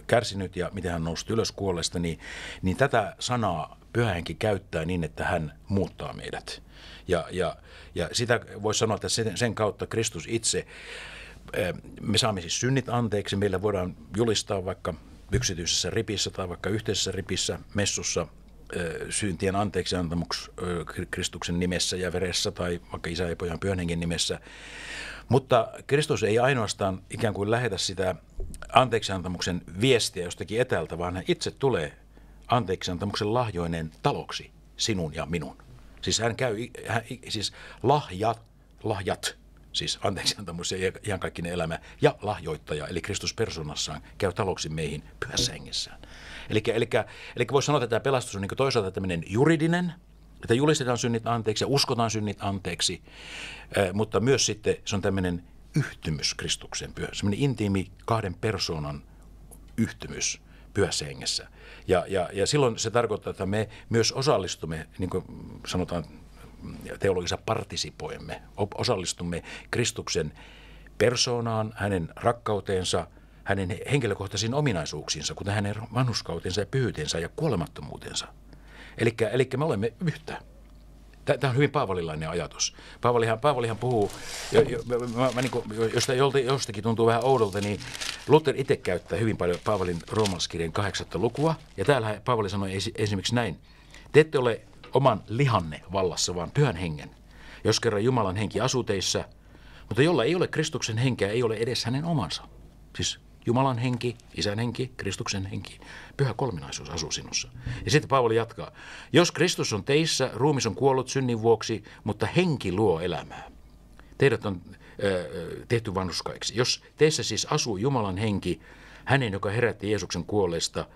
kärsinyt ja miten hän noussut ylös kuolesta, niin, niin tätä sanaa pyhähenki käyttää niin, että hän muuttaa meidät. Ja, ja, ja sitä voisi sanoa, että sen, sen kautta Kristus itse, me saamme siis synnit anteeksi, meillä voidaan julistaa vaikka yksityisessä ripissä tai vaikka yhteisessä ripissä messussa syyntien anteeksi antamuksi Kristuksen nimessä ja veressä tai vaikka isä ja pojan pyhän nimessä. Mutta Kristus ei ainoastaan ikään kuin lähetä sitä anteeksiantamuksen viestiä jostakin etäältä, vaan hän itse tulee anteeksiantamuksen lahjoinen taloksi sinun ja minun. Siis hän käy, hän, siis lahjat, lahjat, siis anteeksiantamus ja ihan kaikkinen elämä, ja lahjoittaja, eli Kristus personassaan, käy taloksi meihin pyhässä hengessään. Eli, eli, eli voisi sanoa, että tämä pelastus on niin toisaalta tämmöinen juridinen – että julistetaan synnit anteeksi ja uskotaan synnit anteeksi, mutta myös sitten se on tämmöinen yhtymys Kristuksen pyhä, semmoinen intiimi kahden persoonan yhtymys pyhässä hengessä. Ja, ja, ja silloin se tarkoittaa, että me myös osallistumme, niin kuin sanotaan teologisessa partisipoimme, osallistumme Kristuksen persoonaan, hänen rakkauteensa, hänen henkilökohtaisiin ominaisuuksiinsa, kuten hänen vanhuskautensa ja pyhyytensä ja kuolemattomuutensa. Eli me olemme yhtä. Tämä on hyvin paavalilainen ajatus. Paavalihan, Paavalihan puhuu, jo, jo, mä, mä niin kuin, jos jostakin tuntuu vähän oudolta, niin Luther itse käyttää hyvin paljon Paavalin roomalaiskirjan kahdeksatta lukua. Ja täällä Paavali sanoi esimerkiksi näin. Te ette ole oman lihanne vallassa, vaan pyhän hengen. Jos kerran Jumalan henki asuu teissä, mutta jolla ei ole Kristuksen henkeä, ei ole edes hänen omansa. Siis Jumalan henki, Isän henki, Kristuksen henki. Pyhä kolminaisuus asuu sinussa. Ja sitten Paavali jatkaa. Jos Kristus on teissä, ruumis on kuollut synnin vuoksi, mutta henki luo elämää. Teidät on tehty vanhuskaiksi. Jos teissä siis asuu Jumalan henki, hänen, joka herätti Jeesuksen kuolleesta,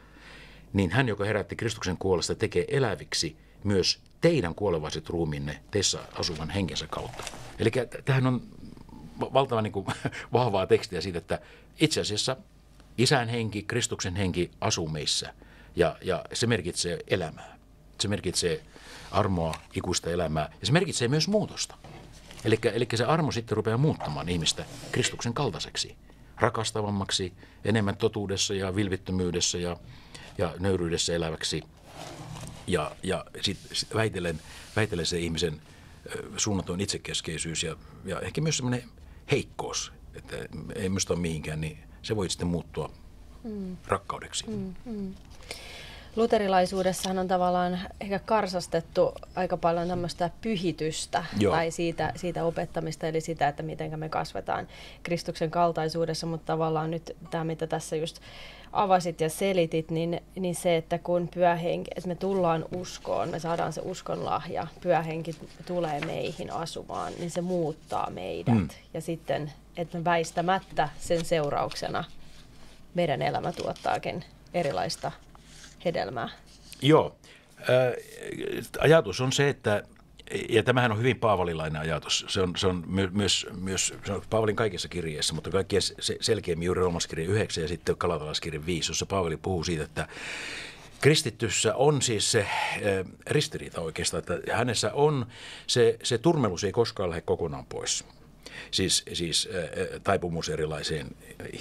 niin hän, joka herätti Kristuksen kuolleesta, tekee eläviksi myös teidän kuolevaiset ruuminne teissä asuvan henkensä kautta. Eli tähän on valtavan niin kuin, [LAUGHS] vahvaa tekstiä siitä, että itse asiassa isän henki, Kristuksen henki asuu meissä ja, ja se merkitsee elämää. Se merkitsee armoa, ikuista elämää ja se merkitsee myös muutosta. Eli, se armo sitten rupeaa muuttamaan ihmistä Kristuksen kaltaiseksi, rakastavammaksi, enemmän totuudessa ja vilvittömyydessä ja, ja nöyryydessä eläväksi. Ja, ja sitten sit väitellen, väitellen se ihmisen suunnaton itsekeskeisyys ja, ja ehkä myös semmoinen heikkous, että ei ole mihinkään, niin se voi sitten muuttua mm. rakkaudeksi. Mm, mm. Luterilaisuudessahan on tavallaan ehkä karsastettu aika paljon tämmöistä pyhitystä Joo. tai siitä, siitä opettamista, eli sitä, että miten me kasvetaan Kristuksen kaltaisuudessa, mutta tavallaan nyt tämä, mitä tässä just avasit ja selitit, niin, niin se, että kun pyöhenki, että me tullaan uskoon, me saadaan se uskon lahja, pyöhenki tulee meihin asumaan, niin se muuttaa meidät. Mm. Ja sitten, että me väistämättä sen seurauksena meidän elämä tuottaakin erilaista hedelmää. Joo. Ajatus on se, että ja tämähän on hyvin paavalilainen ajatus. Se on, se on myös, myös se on Paavalin kaikissa kirjeissä, mutta kaikkien selkeämmin juuri Roomaskirja 9 ja sitten Kalatalaiskirja 5, jossa Paavali puhuu siitä, että kristittyssä on siis se ristiriita oikeastaan, että hänessä on se, se turmelus ei koskaan lähde kokonaan pois. Siis, siis taipumus erilaisiin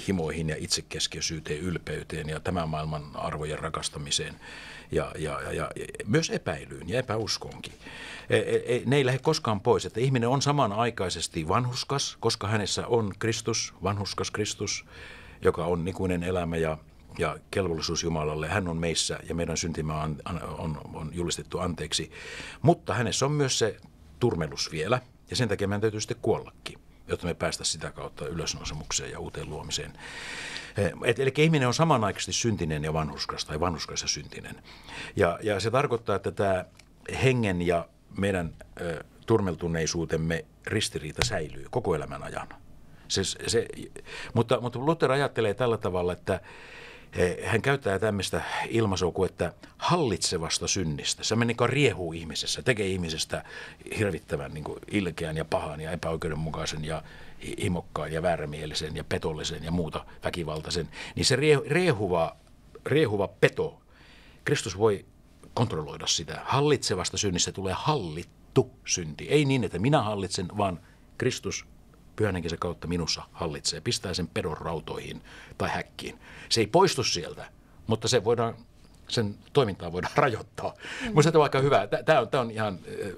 himoihin ja itsekeskeisyyteen, ylpeyteen ja tämän maailman arvojen rakastamiseen ja, ja, ja, ja myös epäilyyn ja epäuskonkin. E, e, e, ne ei lähde koskaan pois, että ihminen on samanaikaisesti vanhuskas, koska hänessä on Kristus, vanhuskas Kristus, joka on ikuinen elämä ja, ja kelvollisuus Jumalalle. Hän on meissä ja meidän syntimä on, on, on julistettu anteeksi. Mutta hänessä on myös se turmelus vielä ja sen takia meidän täytyy sitten kuollakin jotta me päästä sitä kautta ylösnousemukseen ja uuteen luomiseen. Et, eli ihminen on samanaikaisesti syntinen ja vanhuskas tai vanhuskas ja syntinen. Ja, ja se tarkoittaa, että tämä hengen ja meidän ö, turmeltuneisuutemme ristiriita säilyy koko elämän ajan. Se, se, mutta, mutta Luther ajattelee tällä tavalla, että hän käyttää tämmöistä ilmaisua kuin, että hallitsevasta synnistä. Se niin riehuu ihmisessä, tekee ihmisestä hirvittävän niin ilkeän ja pahan ja epäoikeudenmukaisen ja himokkaan ja väärämielisen ja petollisen ja muuta väkivaltaisen. Niin se riehuva, riehuva peto, Kristus voi kontrolloida sitä. Hallitsevasta synnistä tulee hallittu synti. Ei niin, että minä hallitsen, vaan Kristus pyhän kautta minussa hallitsee. Pistää sen pedon rautoihin tai häkkiin. Se ei poistu sieltä, mutta se voidaan sen toimintaa voidaan [LAUGHS] rajoittaa. Mm. Minusta tämä on aika hyvä. Tämä on, tämä on ihan eh,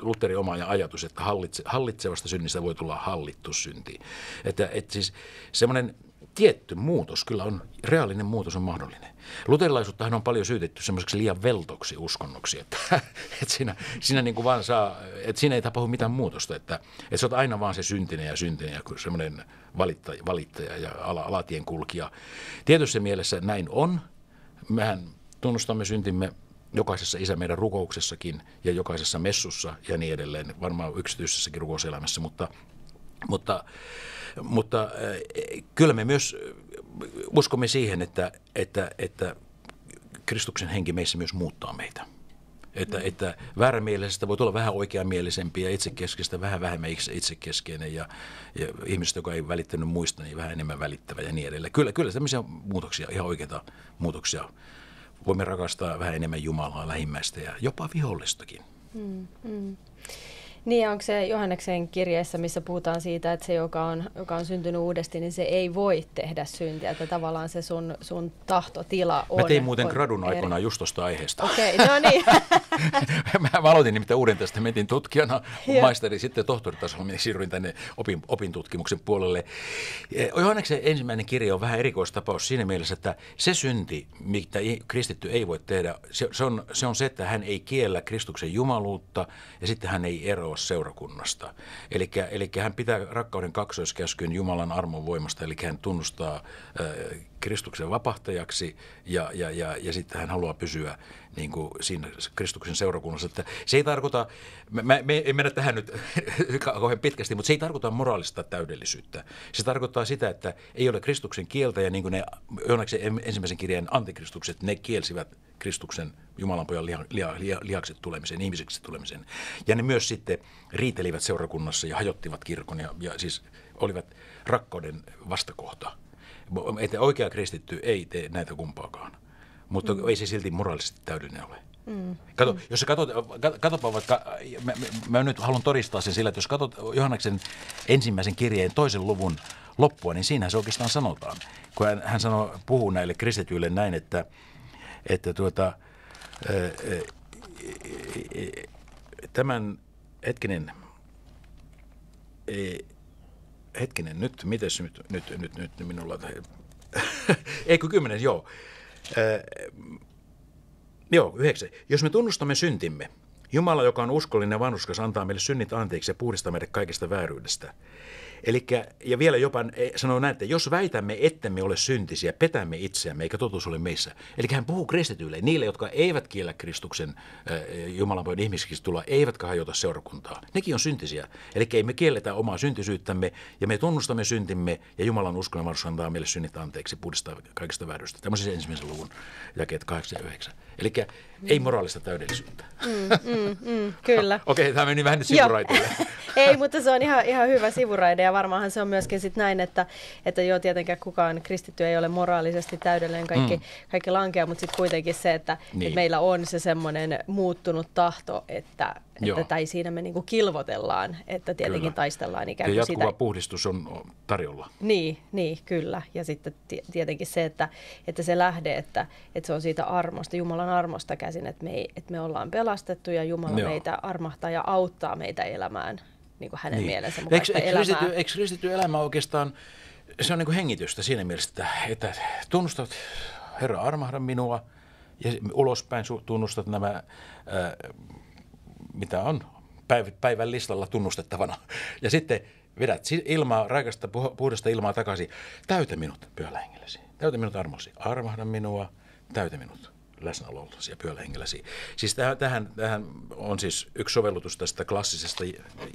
Lutherin oma ajatus, että hallitse, hallitsevasta synnistä voi tulla hallittu synti. Että, että siis semmoinen tietty muutos kyllä on, reaalinen muutos on mahdollinen. Luterilaisuuttahan on paljon syytetty semmoiseksi liian veltoksi uskonnoksi, että, [LAUGHS] että siinä, siinä niin kuin vaan saa, että siinä ei tapahdu mitään muutosta, että, että sä oot aina vaan se syntinen ja syntinen ja semmoinen valittaja, valittaja ja ala, alatien kulkija. Tietyssä mielessä näin on. Mehän tunnustamme syntimme jokaisessa isä meidän rukouksessakin ja jokaisessa messussa ja niin edelleen, varmaan yksityisessäkin rukouselämässä, mutta, mutta mutta kyllä me myös uskomme siihen, että, että, että Kristuksen henki meissä myös muuttaa meitä. Että, mm. että väärämielisestä voi tulla vähän oikeamielisempi ja itsekeskeistä vähän vähemmän itse, itsekeskeinen ja, ja ihmisestä, joka ei välittänyt muista, niin vähän enemmän välittävä ja niin edelleen. Kyllä, kyllä tämmöisiä muutoksia, ihan oikeita muutoksia. Voimme rakastaa vähän enemmän Jumalaa, lähimmäistä ja jopa vihollistakin. Mm, mm. Niin, onko se Johanneksen kirjeessä, missä puhutaan siitä, että se, joka on, joka on syntynyt uudesti, niin se ei voi tehdä syntiä, että tavallaan se sun, sun tahtotila on... Mä tein muuten on gradun eri... aikoinaan just tuosta aiheesta. Okei, okay, no niin. mä, [LAUGHS] mä aloitin nimittäin Uuden testamentin tutkijana, maisteri, sitten tohtoritasolla, minä siirryin tänne opin, opintutkimuksen puolelle. Johanneksen ensimmäinen kirja on vähän erikoistapaus siinä mielessä, että se synti, mitä kristitty ei voi tehdä, se, se, on, se on se, että hän ei kiellä Kristuksen jumaluutta ja sitten hän ei eroa seurakunnasta. Eli hän pitää rakkauden kaksoiskäskyn Jumalan armon voimasta, eli hän tunnustaa äh, Kristuksen vapahtajaksi ja, ja, ja, ja sitten hän haluaa pysyä niin kuin siinä Kristuksen seurakunnassa. Että se ei tarkoita, mä, me ei mennä tähän nyt [LAUGHS] kauhean pitkästi, mutta se ei tarkoita moraalista täydellisyyttä. Se tarkoittaa sitä, että ei ole Kristuksen kieltä ja niin kuin ne ensimmäisen kirjan antikristukset, ne kielsivät Kristuksen Jumalan pojan liha, liha, liha, lihakset tulemisen, ihmiseksi tulemisen. Ja ne myös sitten riitelivät seurakunnassa ja hajottivat kirkon ja, ja siis olivat rakkauden vastakohta. Että oikea kristitty ei tee näitä kumpaakaan, mutta mm. ei se silti moraalisesti täydellinen ole. Mm. Kato, mm. jos sä katsot, katsopa vaikka, mä, mä, mä nyt haluan todistaa sen sillä, että jos katsot Johanneksen ensimmäisen kirjeen toisen luvun loppua, niin siinä se oikeastaan sanotaan. Kun hän, hän sanoo, puhuu näille kristityille näin, että, että tuota, tämän hetkinen, hetkinen, nyt, miten nyt, nyt, nyt, nyt minulla, [LAUGHS] eikö kymmenen, joo. Joo, yhdeksän. Jos me tunnustamme syntimme, Jumala, joka on uskollinen ja vanhuskas, antaa meille synnit anteeksi ja puhdistaa meidät kaikesta vääryydestä. Elikkä, ja vielä jopa e, sanoo näin, että jos väitämme, ettemme ole syntisiä, petämme itseämme, eikä totuus ole meissä. Eli hän puhuu kristityille, niille, jotka eivät kiellä Kristuksen äh, Jumalan pojan ihmisiksi tulla, eivätkä hajota seurakuntaa. Nekin on syntisiä. Eli ei me kielletä omaa syntisyyttämme, ja me tunnustamme syntimme, ja Jumalan uskon ja antaa meille synnit anteeksi, puhdistaa kaikista väärystä. Tämä on siis ensimmäisen luvun jakeet 8 ja 9. Eli ei moraalista täydellisyyttä. Mm, mm, mm, kyllä. [LAUGHS] Okei, okay, tämä meni vähän nyt sivuraiteille. [LAUGHS] ei, mutta se on ihan, ihan hyvä sivuraide ja varmaanhan se on myöskin sit näin, että, että joo, tietenkään kukaan kristitty ei ole moraalisesti täydellinen, kaikki, mm. kaikki lankea, mutta sitten kuitenkin se, että, niin. että meillä on se semmoinen muuttunut tahto, että, että tai siinä me niinku kilvotellaan, että tietenkin kyllä. taistellaan ikään kuin ja jatkuva sitä. puhdistus on tarjolla. Niin, niin, kyllä. Ja sitten tietenkin se, että, että se lähde, että, että se on siitä armosta, Jumalan armosta käsin, että me, ei, että me ollaan pelastettu ja Jumala Joo. meitä armahtaa ja auttaa meitä elämään niin kuin hänen niin. mielensä mukaista eikö, eikö kristity elämä oikeastaan, se on niin kuin hengitystä siinä mielessä, että, että tunnustat, Herra armahda minua, ja ulospäin tunnustat nämä, ää, mitä on päivän listalla tunnustettavana. Ja sitten vedät ilmaa, raikasta puhdasta ilmaa takaisin. Täytä minut pyöllä hengellesi. Täytä minut armosi. Armahda minua, täytä minut läsnäolollasi ja pyöllä hengelläsi. Siis tähän, tähän on siis yksi sovellutus tästä klassisesta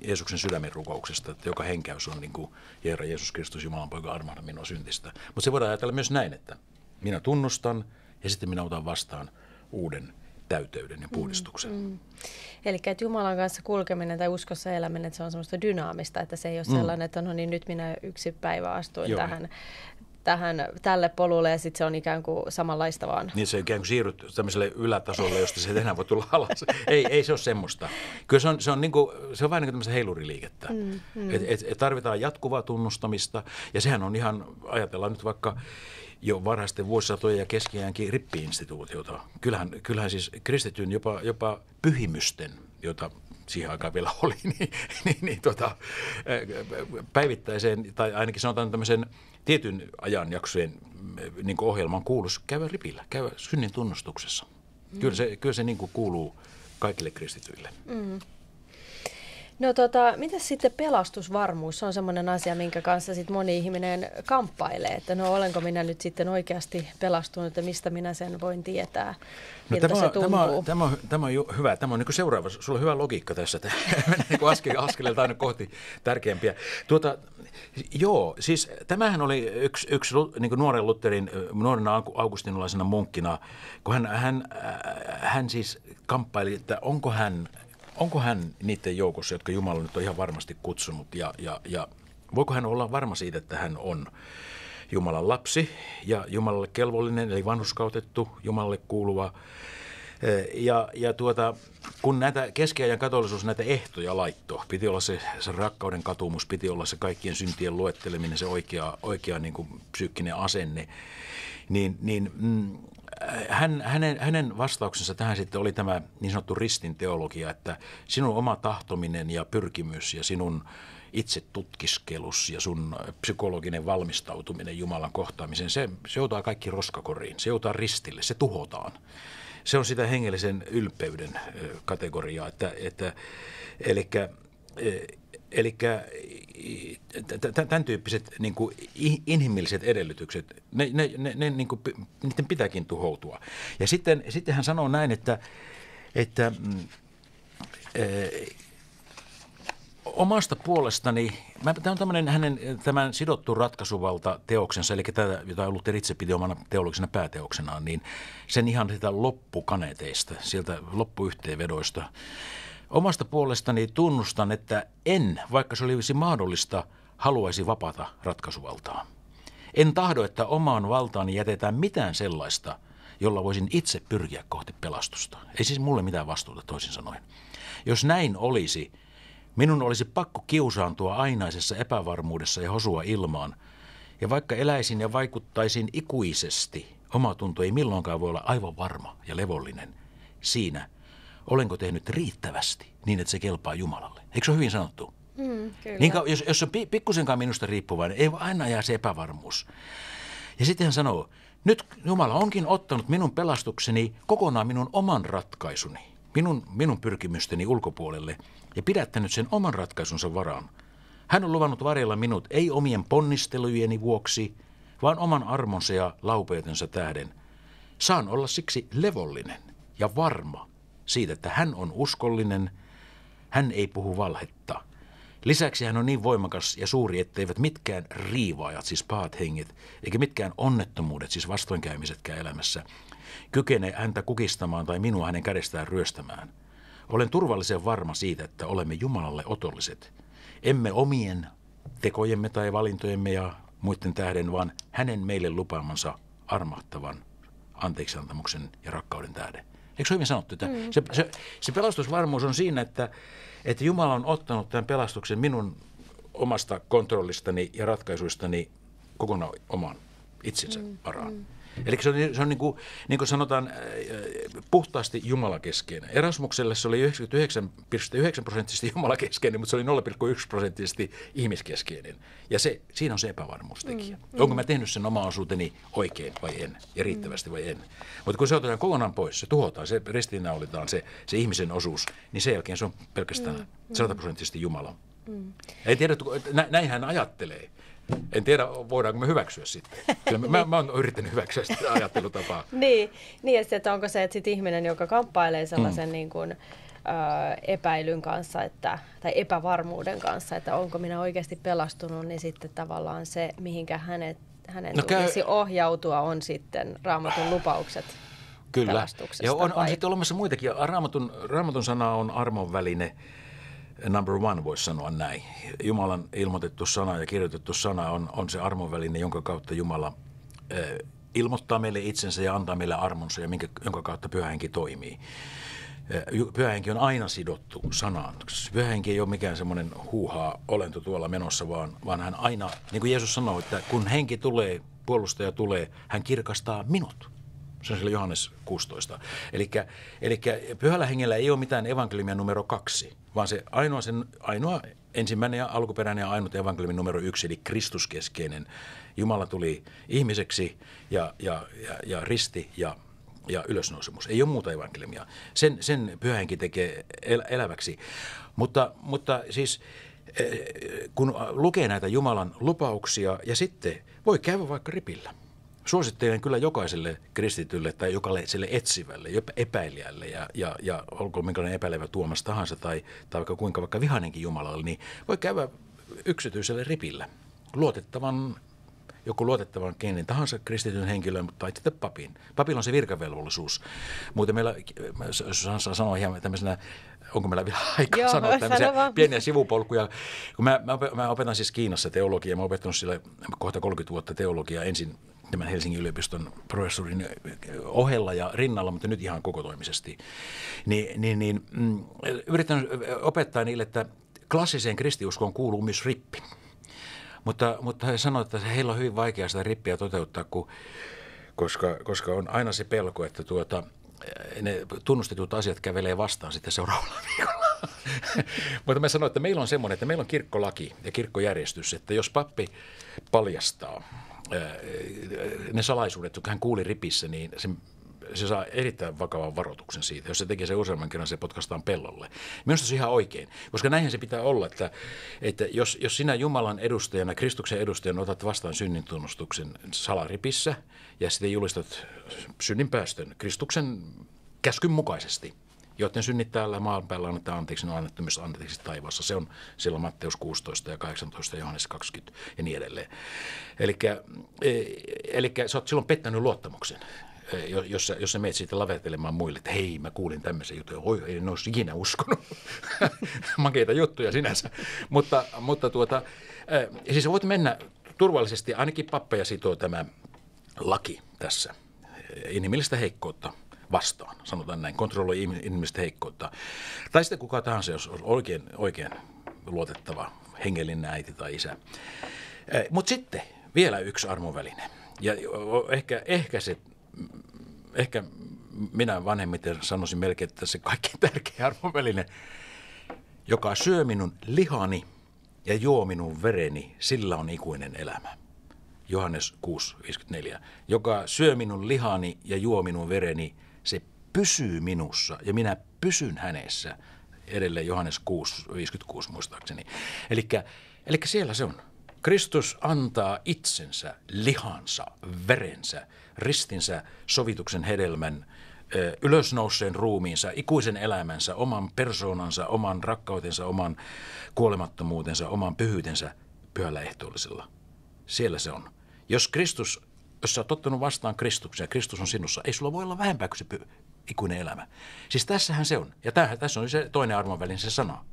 Jeesuksen sydämen rukouksesta, että joka henkäys on niin kuin Herra Jeesus Kristus, Jumalan poika, armahda minua syntistä. Mutta se voidaan ajatella myös näin, että minä tunnustan ja sitten minä otan vastaan uuden täyteyden ja puhdistuksen. Mm, mm. Eli että Jumalan kanssa kulkeminen tai uskossa eläminen, että se on semmoista dynaamista, että se ei ole mm. sellainen, että no niin nyt minä yksi päivä astuin Joo. tähän tähän, tälle polulle ja sitten se on ikään kuin samanlaista vaan. Niin se ikään kuin siirryt tämmöiselle ylätasolle, josta se enää voi tulla alas. [LAUGHS] ei, ei se ole semmoista. Kyllä se on, se on, niin kuin, se on vähän niin kuin tämmöistä heiluriliikettä. Mm, mm. Et, et, et tarvitaan jatkuvaa tunnustamista ja sehän on ihan, ajatellaan nyt vaikka jo varhaisten vuosisatojen ja keskiäänkin rippiinstituutiota. Kyllähän, kyllähän siis kristityn jopa, jopa pyhimysten, jota siihen aikaan vielä [LAUGHS] oli, niin, niin, niin tota, päivittäiseen, tai ainakin sanotaan tämmöisen tietyn ajanjaksojen niin ohjelman kuuluisi käydä ripillä, käydä synnin tunnustuksessa. Mm. Kyllä se, kyllä se niin kuuluu kaikille kristityille. Mm. No tota, mitä sitten pelastusvarmuus? Se on semmoinen asia, minkä kanssa sit moni ihminen kamppailee, että no olenko minä nyt sitten oikeasti pelastunut ja mistä minä sen voin tietää, No, tämä, se tuntuu. tämä, tämä, on, tämä on hyvä. Tämä on niin seuraava. Sulla on hyvä logiikka tässä. että [LAUGHS] Mennään niin askel, askeleelta aina kohti tärkeämpiä. Tuota, joo, siis tämähän oli yksi, yksi niin nuoren Lutherin, nuorena au- augustinolaisena munkkina, kun hän, hän, hän siis kamppaili, että onko hän, onko hän niiden joukossa, jotka Jumala nyt on ihan varmasti kutsunut ja, ja, ja voiko hän olla varma siitä, että hän on Jumalan lapsi ja Jumalalle kelvollinen, eli vanhuskautettu, Jumalalle kuuluva. Ja, ja tuota, kun näitä keskiajan katolisuus näitä ehtoja laitto, piti olla se, se rakkauden katumus, piti olla se kaikkien syntien luetteleminen, se oikea, oikea niin kuin psyykkinen asenne, niin, niin mm, hän, hänen, hänen vastauksensa tähän sitten oli tämä niin sanottu ristin teologia, että sinun oma tahtominen ja pyrkimys ja sinun itse tutkiskelus ja sun psykologinen valmistautuminen Jumalan kohtaamiseen, se, se joutaa kaikki roskakoriin, se joutaa ristille, se tuhotaan. Se on sitä hengellisen ylpeyden kategoriaa, että, että eli Eli tämän tyyppiset niin kuin inhimilliset edellytykset, ne, ne, ne, ne niin kuin, niiden pitääkin tuhoutua. Ja sitten, sitten hän sanoo näin, että, että eh, omasta puolestani, mä, tämä on tämmöinen hänen tämän sidottu ratkaisuvalta teoksensa, eli tätä, jota Luther itse piti omana teologisena pääteoksenaan, niin sen ihan sitä loppukaneteista, sieltä loppuyhteenvedoista. Omasta puolestani tunnustan, että en, vaikka se olisi mahdollista, haluaisi vapaata ratkaisuvaltaa. En tahdo, että omaan valtaani jätetään mitään sellaista, jolla voisin itse pyrkiä kohti pelastusta. Ei siis mulle mitään vastuuta toisin sanoen. Jos näin olisi, minun olisi pakko kiusaantua ainaisessa epävarmuudessa ja hosua ilmaan. Ja vaikka eläisin ja vaikuttaisin ikuisesti, oma tunto ei milloinkaan voi olla aivan varma ja levollinen siinä, olenko tehnyt riittävästi niin, että se kelpaa Jumalalle. Eikö se ole hyvin sanottu? Mm, kyllä. Niin, jos, jos on pi- pikkusenkaan minusta riippuvainen, ei aina jää se epävarmuus. Ja sitten hän sanoo, nyt Jumala onkin ottanut minun pelastukseni kokonaan minun oman ratkaisuni, minun, minun pyrkimysteni ulkopuolelle ja pidättänyt sen oman ratkaisunsa varaan. Hän on luvannut varjella minut ei omien ponnistelujeni vuoksi, vaan oman armonsa ja laupeutensa tähden. Saan olla siksi levollinen ja varma siitä, että hän on uskollinen, hän ei puhu valhetta – Lisäksi hän on niin voimakas ja suuri, etteivät mitkään riivaajat, siis pahat henget, eikä mitkään onnettomuudet, siis vastoinkäymisetkään elämässä, kykene häntä kukistamaan tai minua hänen kädestään ryöstämään. Olen turvallisen varma siitä, että olemme Jumalalle otolliset. Emme omien tekojemme tai valintojemme ja muiden tähden, vaan hänen meille lupaamansa armahtavan anteeksiantamuksen ja rakkauden tähden. Eikö hyvin sanottu? Että mm. se, se, se pelastusvarmuus on siinä, että, että Jumala on ottanut tämän pelastuksen minun omasta kontrollistani ja ratkaisuistani kokonaan omaan itsensä varaan. Mm. Eli se on, se on niin, kuin, niin kuin sanotaan äh, puhtaasti jumalakeskeinen. Erasmukselle se oli 99,9 prosenttisesti jumalakeskeinen, mutta se oli 0,1 prosenttisesti ihmiskeskeinen. Ja se, siinä on se epävarmuustekijä. Mm, Onko mä tehnyt sen oma osuuteni oikein vai en, ja riittävästi vai en. Mutta kun se otetaan kokonaan pois, se tuhotaan, se ristiinnaulitaan se, se ihmisen osuus, niin sen jälkeen se on pelkästään 100 prosenttisesti Jumala. Mm. Ei tiedä, nä, näin hän ajattelee. En tiedä, voidaanko me hyväksyä sitten. Kyllä mä, mä, mä oon yrittänyt hyväksyä sitä ajattelutapaa. [LAUGHS] niin, niin ja että onko se, että sit ihminen, joka kamppailee sellaisen mm. niin kuin, ö, epäilyn kanssa että, tai epävarmuuden kanssa, että onko minä oikeasti pelastunut, niin sitten tavallaan se, mihinkä hänet, hänen no, tulisi käy... ohjautua, on sitten raamatun lupaukset Kyllä. Ja on, on sitten olemassa muitakin. Raamatun, raamatun sana on armon väline number one, voisi sanoa näin. Jumalan ilmoitettu sana ja kirjoitettu sana on, on se armonväline, jonka kautta Jumala äh, ilmoittaa meille itsensä ja antaa meille armonsa ja minkä, jonka kautta pyhähenki toimii. Pyhähenki on aina sidottu sanaan. Pyhähenki ei ole mikään semmoinen huuhaa olento tuolla menossa, vaan, vaan hän aina, niin kuin Jeesus sanoi, että kun henki tulee, puolustaja tulee, hän kirkastaa minut. Se on siellä Johannes 16. Eli pyhällä hengellä ei ole mitään evankeliumia numero kaksi, vaan se ainoa, sen, ainoa ensimmäinen ja alkuperäinen ja ainut evankeliumi numero yksi, eli Kristuskeskeinen. Jumala tuli ihmiseksi ja, ja, ja, ja risti ja ja ylösnousemus. Ei ole muuta evankeliumia. Sen, sen pyhähenki tekee el, eläväksi. Mutta, mutta siis eh, kun lukee näitä Jumalan lupauksia ja sitten voi käydä vaikka ripillä. Suosittelen kyllä jokaiselle kristitylle tai jokaiselle etsivälle, epäilijälle ja, ja, ja olkoon minkälainen epäilevä Tuomas tahansa tai, tai vaikka kuinka vaikka vihanenkin Jumalalle, niin voi käydä yksityiselle ripillä luotettavan joku luotettavan kenen tahansa kristityn henkilön tai sitten papin. Papilla on se virkavelvollisuus. Muuten meillä, saa sanoa ihan tämmöisenä, onko meillä vielä aikaa Joo, sanoa tämmöisiä pieniä sivupolkuja. Kun mä, mä, mä opetan siis Kiinassa teologiaa, mä oon opettanut sillä kohta 30 vuotta teologiaa ensin tämän Helsingin yliopiston professorin ohella ja rinnalla, mutta nyt ihan kokotoimisesti. Niin, niin, niin yritän opettaa niille, että klassiseen kristiuskoon kuuluu myös rippi. Mutta, mutta he sanoivat, että heillä on hyvin vaikea sitä rippiä toteuttaa, kun, koska, koska on aina se pelko, että tuota, ne tunnustetut asiat kävelee vastaan sitten seuraavalla [LAUGHS] viikolla. Mutta mä sanoin, että meillä on semmoinen, että meillä on kirkkolaki ja kirkkojärjestys, että jos pappi paljastaa ne salaisuudet, jotka hän kuuli ripissä, niin se se saa erittäin vakavan varoituksen siitä. Jos se tekee se useamman kerran, se potkastaan pellolle. Minusta se ihan oikein, koska näinhän se pitää olla, että, että jos, jos sinä Jumalan edustajana, Kristuksen edustajana otat vastaan synnintunnustuksen salaripissä ja sitten julistat synnin päästön Kristuksen käskyn mukaisesti, joten synnit täällä maan päällä annetaan anteeksi, on annettu myös anteeksi taivaassa. Se on silloin Matteus 16 ja 18 ja Johannes 20 ja niin edelleen. Eli sä oot silloin pettänyt luottamuksen jos, sä, jos sä meet siitä lavetelemaan muille, että hei, mä kuulin tämmöisen jutun, oi, en olisi ikinä uskonut. [LAUGHS] Makeita juttuja sinänsä. mutta, mutta tuota, siis voit mennä turvallisesti, ainakin pappeja sitoo tämä laki tässä, inhimillistä heikkoutta vastaan, sanotaan näin, kontrolloi inhimillistä heikkoutta. Tai sitten kuka tahansa, jos on oikein, oikein luotettava hengellinen äiti tai isä. Mutta sitten vielä yksi armoväline. Ja ehkä, ehkä se ehkä minä vanhemmiten sanoisin melkein, että se kaikkein tärkein arvoväline, joka syö minun lihani ja juo minun vereni, sillä on ikuinen elämä. Johannes 6.54. Joka syö minun lihani ja juo minun vereni, se pysyy minussa ja minä pysyn hänessä. Edelleen Johannes 6.56 muistaakseni. Eli siellä se on. Kristus antaa itsensä, lihansa, verensä, ristinsä, sovituksen hedelmän, ylösnouseen ruumiinsa, ikuisen elämänsä, oman persoonansa, oman rakkautensa, oman kuolemattomuutensa, oman pyhyytensä pyhällä ehtoollisella. Siellä se on. Jos Kristus, jos sä oot tottunut vastaan Kristuksen ja Kristus on sinussa, ei sulla voi olla vähempää kuin se py- ikuinen elämä. Siis tässähän se on. Ja tämähän, tässä on se toinen armon se sana.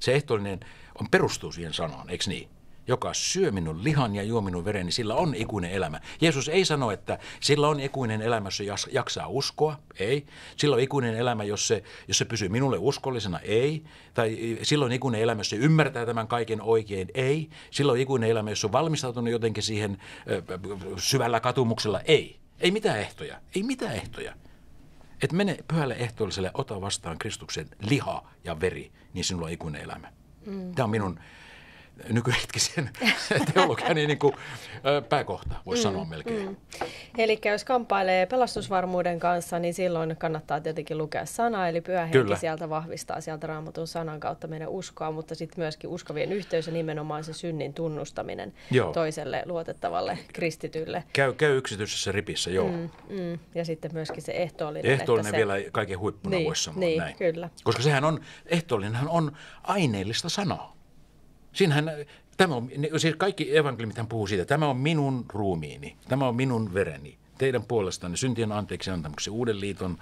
Se ehtoollinen on perustuu siihen sanaan, eikö niin? Joka syö minun lihan ja juo minun vereni, sillä on ikuinen elämä. Jeesus ei sano, että sillä on ikuinen elämä, jos se jaksaa uskoa. Ei. Sillä on ikuinen elämä, jos se, jos se pysyy minulle uskollisena. Ei. Tai silloin ikuinen elämä, jos se ymmärtää tämän kaiken oikein. Ei. Silloin ikuinen elämä, jos on valmistautunut jotenkin siihen syvällä katumuksella. Ei. Ei mitään ehtoja. Ei mitään ehtoja. Et mene pyhälle ehtoolliselle, ota vastaan Kristuksen liha ja veri, niin sinulla on ikuinen elämä. Mm. Tämä on minun nykyhetkisen [LAUGHS] teologian niin, niin kuin, pääkohta, voisi mm, sanoa melkein. Mm. Eli jos kamppailee pelastusvarmuuden kanssa, niin silloin kannattaa tietenkin lukea sana, eli pyhä henki sieltä vahvistaa sieltä raamatun sanan kautta meidän uskoa, mutta sitten myöskin uskovien yhteys ja nimenomaan se synnin tunnustaminen joo. toiselle luotettavalle kristitylle. Käy, käy yksityisessä ripissä, joo. Mm, mm. Ja sitten myöskin se ehtoollinen. Ehtoolinen se... vielä kaiken huippuna niin, voisi sanoa niin, näin. Kyllä. Koska sehän on, ehtoollinenhan on aineellista sanaa. Siinähän, tämä on, siis kaikki evankeliumithan puhuu siitä, tämä on minun ruumiini, tämä on minun vereni teidän puolestanne syntien anteeksi antamuksen uuden liiton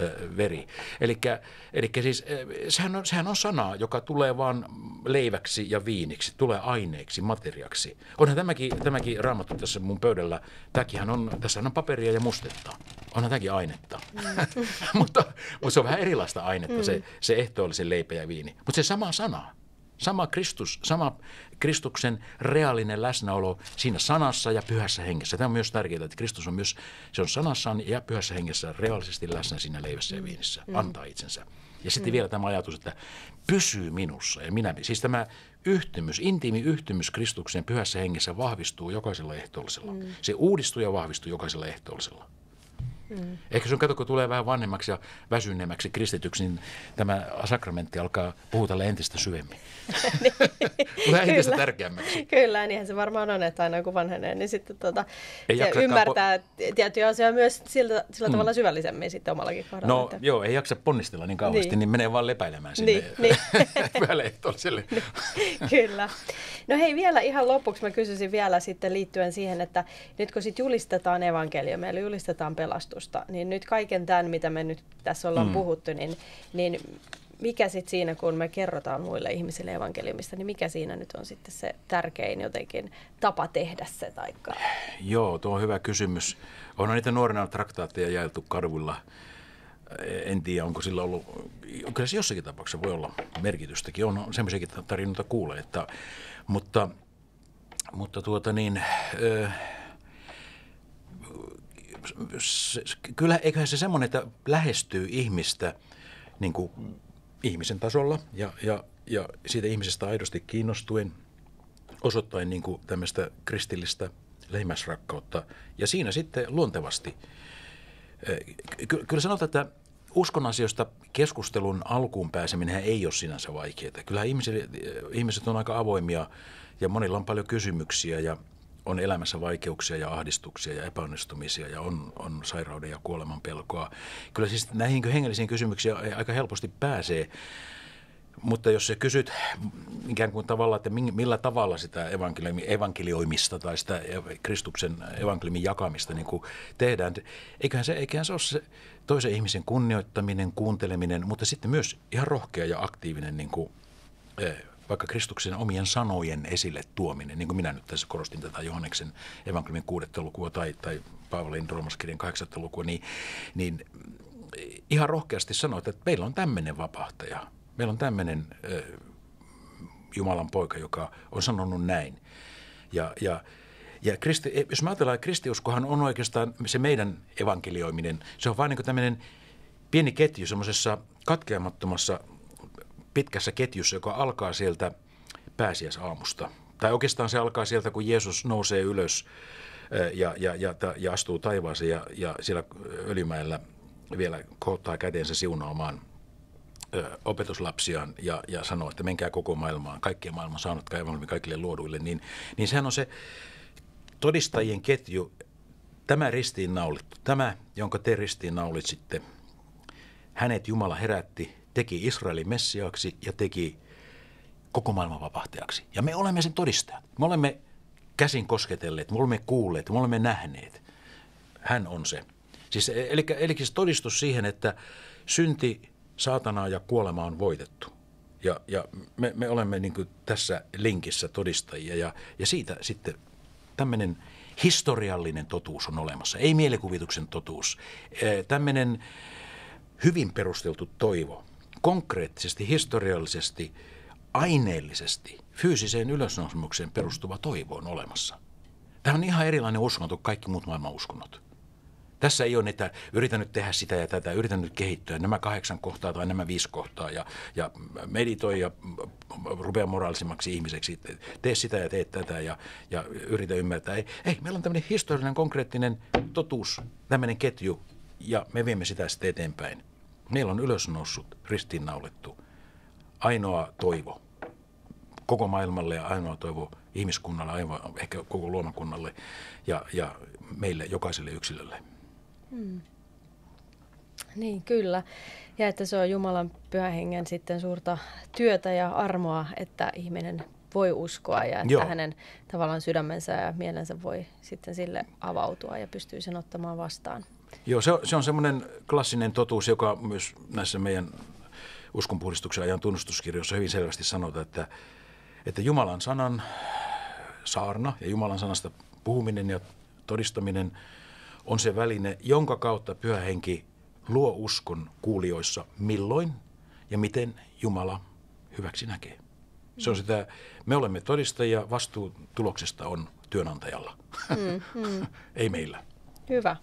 ö, veri. Eli siis sehän on, sehän on sana, joka tulee vaan leiväksi ja viiniksi, tulee aineeksi, materiaksi. Onhan tämäkin, tämäkin raamattu tässä mun pöydällä, tämäkin on, tässä on paperia ja mustetta. Onhan tämäkin ainetta. Mm. [LAUGHS] mutta, mutta se on vähän erilaista ainetta, mm. se, se ehtoollisen leipä ja viini. Mutta se sama sana. Sama Kristus, sama Kristuksen reaalinen läsnäolo siinä sanassa ja pyhässä hengessä. Tämä on myös tärkeää, että Kristus on myös, se on sanassaan ja pyhässä hengessä reaalisesti läsnä siinä leivässä ja viinissä, mm. antaa itsensä. Ja sitten mm. vielä tämä ajatus, että pysyy minussa ja minä. Siis tämä yhtymys, intiimi yhtymys Kristuksen pyhässä hengessä vahvistuu jokaisella ehtoollisella. Mm. Se uudistuu ja vahvistuu jokaisella ehtoollisella. Mm. Ehkä sun kato, kun tulee vähän vanhemmaksi ja väsyneemmäksi kristityksi, niin tämä sakramentti alkaa puhutella entistä syvemmin. [LAUGHS] niin. [LAUGHS] tulee entistä tärkeämmäksi. Kyllä, niinhän se varmaan on, että aina kun vanhenee, niin sitten tuota, se ymmärtää po- tiettyjä asioita myös sillä, sillä mm. tavalla syvällisemmin sitten omallakin kohdalla. No että... joo, ei jaksa ponnistella niin kauheasti, niin, niin menee vaan lepäilemään sinne niin, niin. [LAUGHS] niin. Kyllä. No hei, vielä ihan lopuksi mä kysyisin vielä sitten liittyen siihen, että nyt kun sitten julistetaan evankeliumia, eli julistetaan pelastusta, niin nyt kaiken tämän, mitä me nyt tässä ollaan mm. puhuttu, niin, niin mikä sitten siinä, kun me kerrotaan muille ihmisille evankeliumista, niin mikä siinä nyt on sitten se tärkein jotenkin tapa tehdä se? Taikka? Joo, tuo on hyvä kysymys. On niitä nuorena traktaatteja jaeltu karvuilla. En tiedä, onko sillä ollut, kyllä se jossakin tapauksessa voi olla merkitystäkin. On semmoisiakin tarinoita kuulee, että, mutta, mutta tuota niin, se, kyllä eiköhän se semmoinen, että lähestyy ihmistä niin kuin ihmisen tasolla ja, ja, ja siitä ihmisestä aidosti kiinnostuen, osoittain niin tämmöistä kristillistä lähimmäisrakkautta. Ja siinä sitten luontevasti, ky- kyllä sanotaan, että uskon asioista keskustelun alkuun pääseminen ei ole sinänsä vaikeaa. Kyllä ihmiset, ihmiset on aika avoimia ja monilla on paljon kysymyksiä ja on elämässä vaikeuksia ja ahdistuksia ja epäonnistumisia ja on, on sairauden ja kuoleman pelkoa. Kyllä siis näihin hengellisiin kysymyksiin aika helposti pääsee. Mutta jos sä kysyt ikään kuin tavalla, että millä tavalla sitä evankelioimista tai sitä Kristuksen evankeliumin jakamista niin kuin tehdään, eiköhän se, eiköhän se ole se toisen ihmisen kunnioittaminen, kuunteleminen, mutta sitten myös ihan rohkea ja aktiivinen niin kuin, eh, vaikka Kristuksen omien sanojen esille tuominen, niin kuin minä nyt tässä korostin tätä Johanneksen evankeliumin kuudetta lukua tai, tai Paavalin roomaskirjan kahdeksatta lukua, niin, niin ihan rohkeasti sanoit, että meillä on tämmöinen vapahtaja. Meillä on tämmöinen äh, Jumalan poika, joka on sanonut näin. Ja, ja, ja kristi, jos me ajatellaan, että kristiuskohan on oikeastaan se meidän evankelioiminen, se on vain niin tämmöinen pieni ketju semmoisessa katkeamattomassa pitkässä ketjussa, joka alkaa sieltä pääsiäisaamusta. Tai oikeastaan se alkaa sieltä, kun Jeesus nousee ylös ja, ja, ja, ja astuu taivaaseen ja, ja siellä Öljymäellä vielä kohtaa käteensä siunaamaan opetuslapsiaan ja, ja sanoo, että menkää koko maailmaan, kaikkien maailman saanut kaivamme kaikille luoduille, niin, niin sehän on se todistajien ketju, tämä ristiin naulittu, tämä, jonka te ristiin naulitsitte, hänet Jumala herätti teki Israelin messiaaksi ja teki koko maailman vapahtajaksi. Ja me olemme sen todistajat. Me olemme käsin kosketelleet, me olemme kuulleet, me olemme nähneet. Hän on se. Siis, eli, eli siis todistus siihen, että synti, saatanaa ja kuolema on voitettu. Ja, ja me, me olemme niin tässä linkissä todistajia ja, ja siitä sitten tämmöinen historiallinen totuus on olemassa, ei mielikuvituksen totuus. Tämmöinen hyvin perusteltu toivo, konkreettisesti, historiallisesti, aineellisesti, fyysiseen ylösnousemukseen perustuva toivo on olemassa. Tämä on ihan erilainen uskonto kuin kaikki muut maailman uskonnot. Tässä ei ole, että yritän nyt tehdä sitä ja tätä, yritän nyt kehittyä nämä kahdeksan kohtaa tai nämä viisi kohtaa ja, ja meditoi ja rupea moraalisemmaksi ihmiseksi, tee sitä ja tee tätä ja, ja yritä ymmärtää. Ei, ei, meillä on tämmöinen historiallinen, konkreettinen totuus, tämmöinen ketju ja me viemme sitä sitten eteenpäin. Meillä on ylösnoussut, ristiinnaulittu, ainoa toivo koko maailmalle ja ainoa toivo ihmiskunnalle, aivan ehkä koko luomakunnalle ja, ja meille jokaiselle yksilölle. Hmm. Niin, kyllä. Ja että se on Jumalan pyhähengen sitten suurta työtä ja armoa, että ihminen voi uskoa ja että Joo. hänen tavallaan sydämensä ja mielensä voi sitten sille avautua ja pystyy sen ottamaan vastaan. Joo, se on, se on semmoinen klassinen totuus, joka myös näissä meidän uskonpuhdistuksen ajan tunnustuskirjoissa hyvin selvästi sanotaan, että, että Jumalan sanan saarna ja Jumalan sanasta puhuminen ja todistaminen on se väline, jonka kautta pyhä henki luo uskon kuulijoissa milloin ja miten Jumala hyväksi näkee. Se on sitä, me olemme todistajia, vastuu tuloksesta on työnantajalla, mm, mm. [LAUGHS] ei meillä. Hyvä.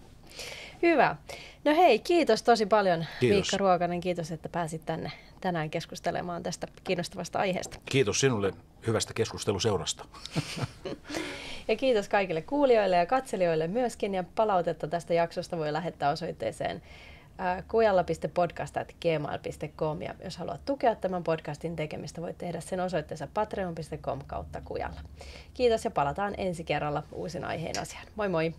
Hyvä. No hei, kiitos tosi paljon kiitos. Miikka Ruokanen. Kiitos, että pääsit tänne tänään keskustelemaan tästä kiinnostavasta aiheesta. Kiitos sinulle hyvästä keskusteluseurasta. [LAUGHS] Ja kiitos kaikille kuulijoille ja katselijoille myöskin. Ja palautetta tästä jaksosta voi lähettää osoitteeseen kujalla.podcast.gmail.com ja jos haluat tukea tämän podcastin tekemistä, voit tehdä sen osoitteessa patreon.com kautta kujalla. Kiitos ja palataan ensi kerralla uusin aiheen asiaan. Moi moi!